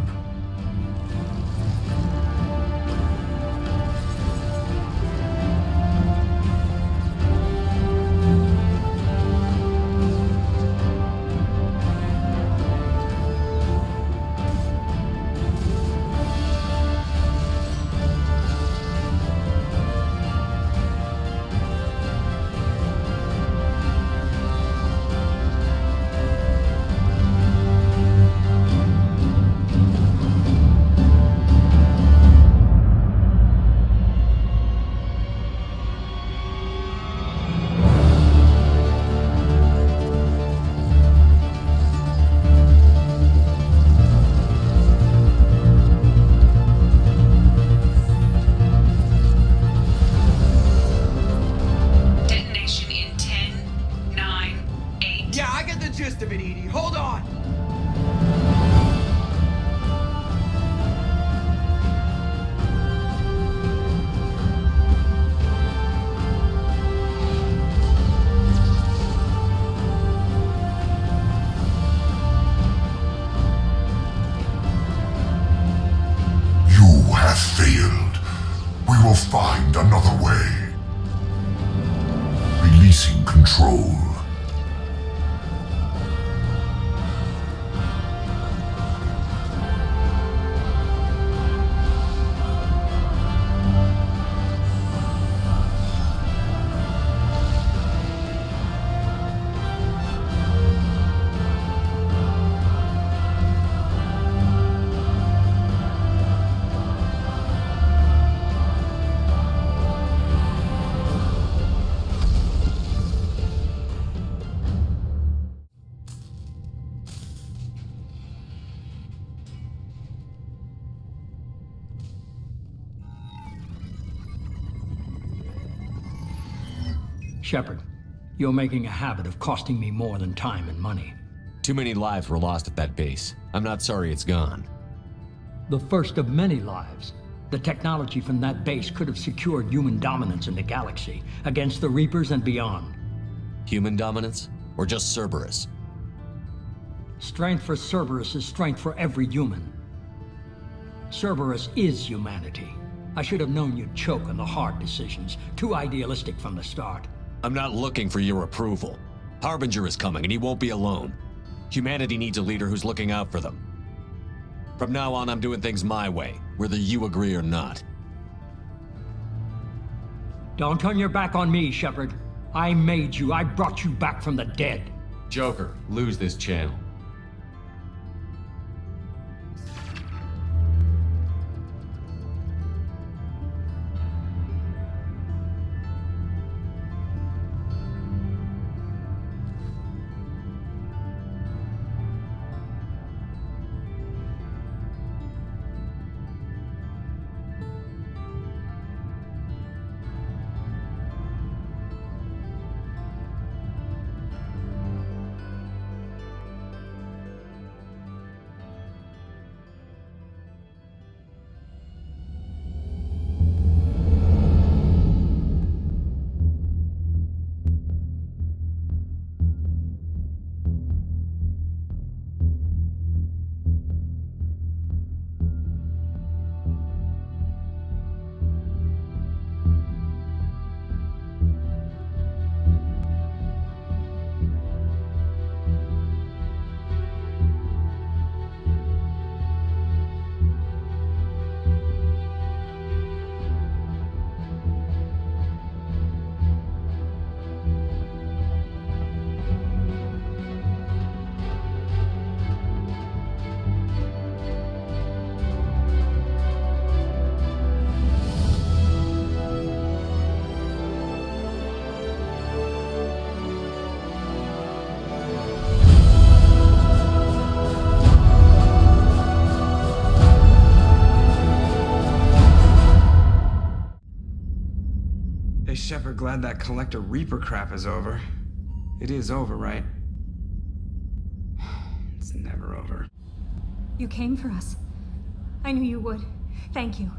You're making a habit of costing me more than time and money. Too many lives were lost at that base. I'm not sorry it's gone. The first of many lives. The technology from that base could have secured human dominance in the galaxy against the Reapers and beyond. Human dominance? Or just Cerberus? Strength for Cerberus is strength for every human. Cerberus is humanity. I should have known you'd choke on the hard decisions. Too idealistic from the start. I'm not looking for your approval. Harbinger is coming, and he won't be alone. Humanity needs a leader who's looking out for them. From now on, I'm doing things my way, whether you agree or not. Don't turn your back on me, Shepard. I made you. I brought you back from the dead. Joker, lose this channel. Glad that Collector Reaper crap is over. It is over, right? <sighs> It's never over. You came for us. I knew you would. Thank you.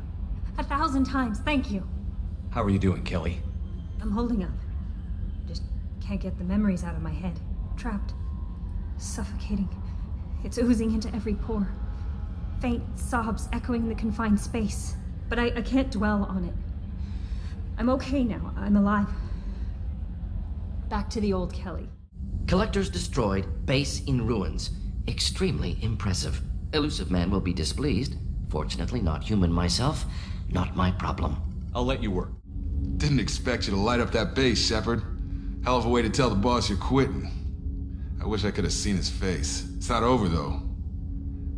A thousand times, thank you. How are you doing, Kelly? I'm holding up. Just can't get the memories out of my head. Trapped. Suffocating. It's oozing into every pore. Faint sobs echoing the confined space. But I, I can't dwell on it. I'm okay now. I'm alive. Back to the old Kelly. Collectors destroyed, base in ruins. Extremely impressive. Illusive man will be displeased. Fortunately, not human myself. Not my problem. I'll let you work. Didn't expect you to light up that base, Shepard. Hell of a way to tell the boss you're quitting. I wish I could have seen his face. It's not over, though.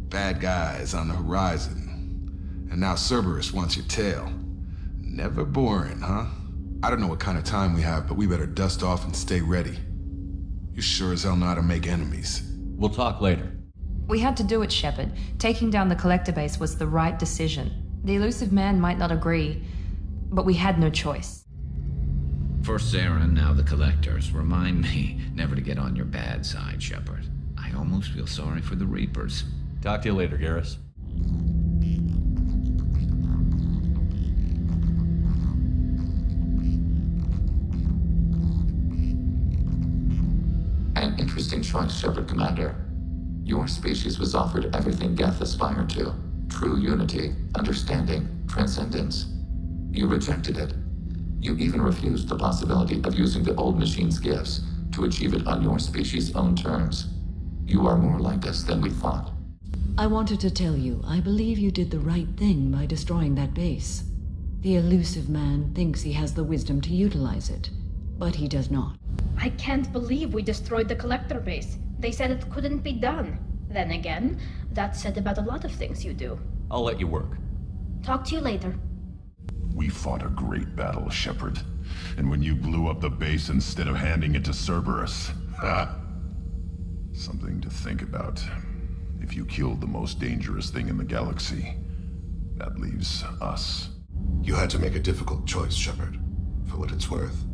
Bad guys on the horizon. And now Cerberus wants your tail. Never boring, huh? I don't know what kind of time we have, but we better dust off and stay ready. You sure as hell know how to make enemies. We'll talk later. We had to do it, Shepard. Taking down the collector base was the right decision. The Illusive man might not agree, but we had no choice. First Saren, now the collectors. Remind me never to get on your bad side, Shepard. I almost feel sorry for the Reapers. Talk to you later, Garrus. Interesting choice, Shepard Commander. Your species was offered everything Geth aspired to true unity, understanding, transcendence. You rejected it. You even refused the possibility of using the old machine's gifts to achieve it on your species' own terms. You are more like us than we thought. I wanted to tell you, I believe you did the right thing by destroying that base. The Illusive Man thinks he has the wisdom to utilize it, but he does not. I can't believe we destroyed the collector base. They said it couldn't be done. Then again, that's said about a lot of things you do. I'll let you work. Talk to you later. We fought a great battle, Shepard. And when you blew up the base instead of handing it to Cerberus, <laughs> ha! Something to think about. If you killed the most dangerous thing in the galaxy, that leaves us. You had to make a difficult choice, Shepard. For what it's worth,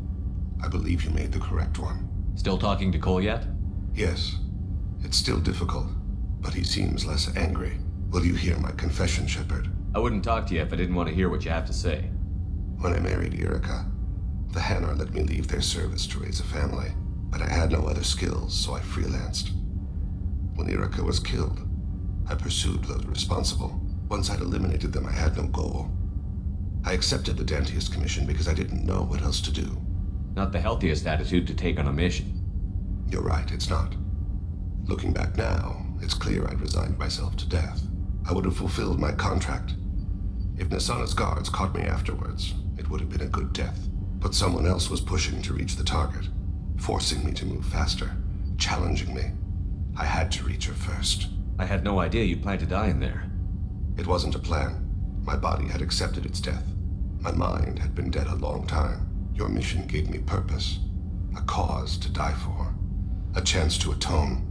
I believe you made the correct one. Still talking to Kolyat? Yes. It's still difficult, but he seems less angry. Will you hear my confession, Shepard? I wouldn't talk to you if I didn't want to hear what you have to say. When I married Irikah, the Hanar let me leave their service to raise a family, but I had no other skills, so I freelanced. When Irikah was killed, I pursued those responsible. Once I'd eliminated them, I had no goal. I accepted the Dantius Commission because I didn't know what else to do. Not the healthiest attitude to take on a mission. You're right, it's not. Looking back now, it's clear I'd resigned myself to death. I would have fulfilled my contract. If Nasana's guards caught me afterwards, it would have been a good death. But someone else was pushing to reach the target, forcing me to move faster, challenging me. I had to reach her first. I had no idea you planned to die in there. It wasn't a plan. My body had accepted its death. My mind had been dead a long time. Your mission gave me purpose, a cause to die for, a chance to atone.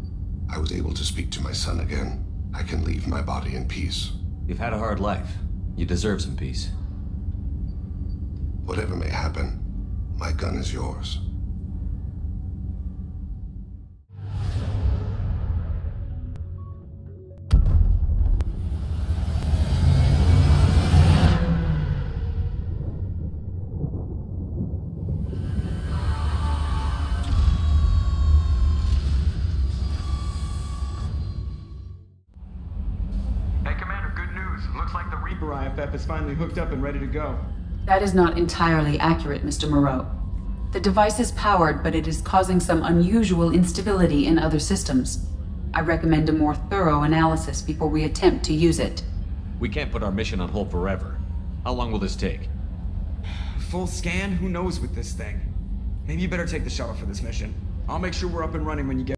I was able to speak to my son again. I can leave my body in peace. You've had a hard life. You deserve some peace. Whatever may happen, my gun is yours. Finally hooked up and ready to go. That is not entirely accurate, Mr. Moreau. The device is powered, but it is causing some unusual instability in other systems. I recommend a more thorough analysis before we attempt to use it. We can't put our mission on hold forever. How long will this take? Full scan? Who knows with this thing? Maybe you better take the shuttle for this mission. I'll make sure we're up and running when you get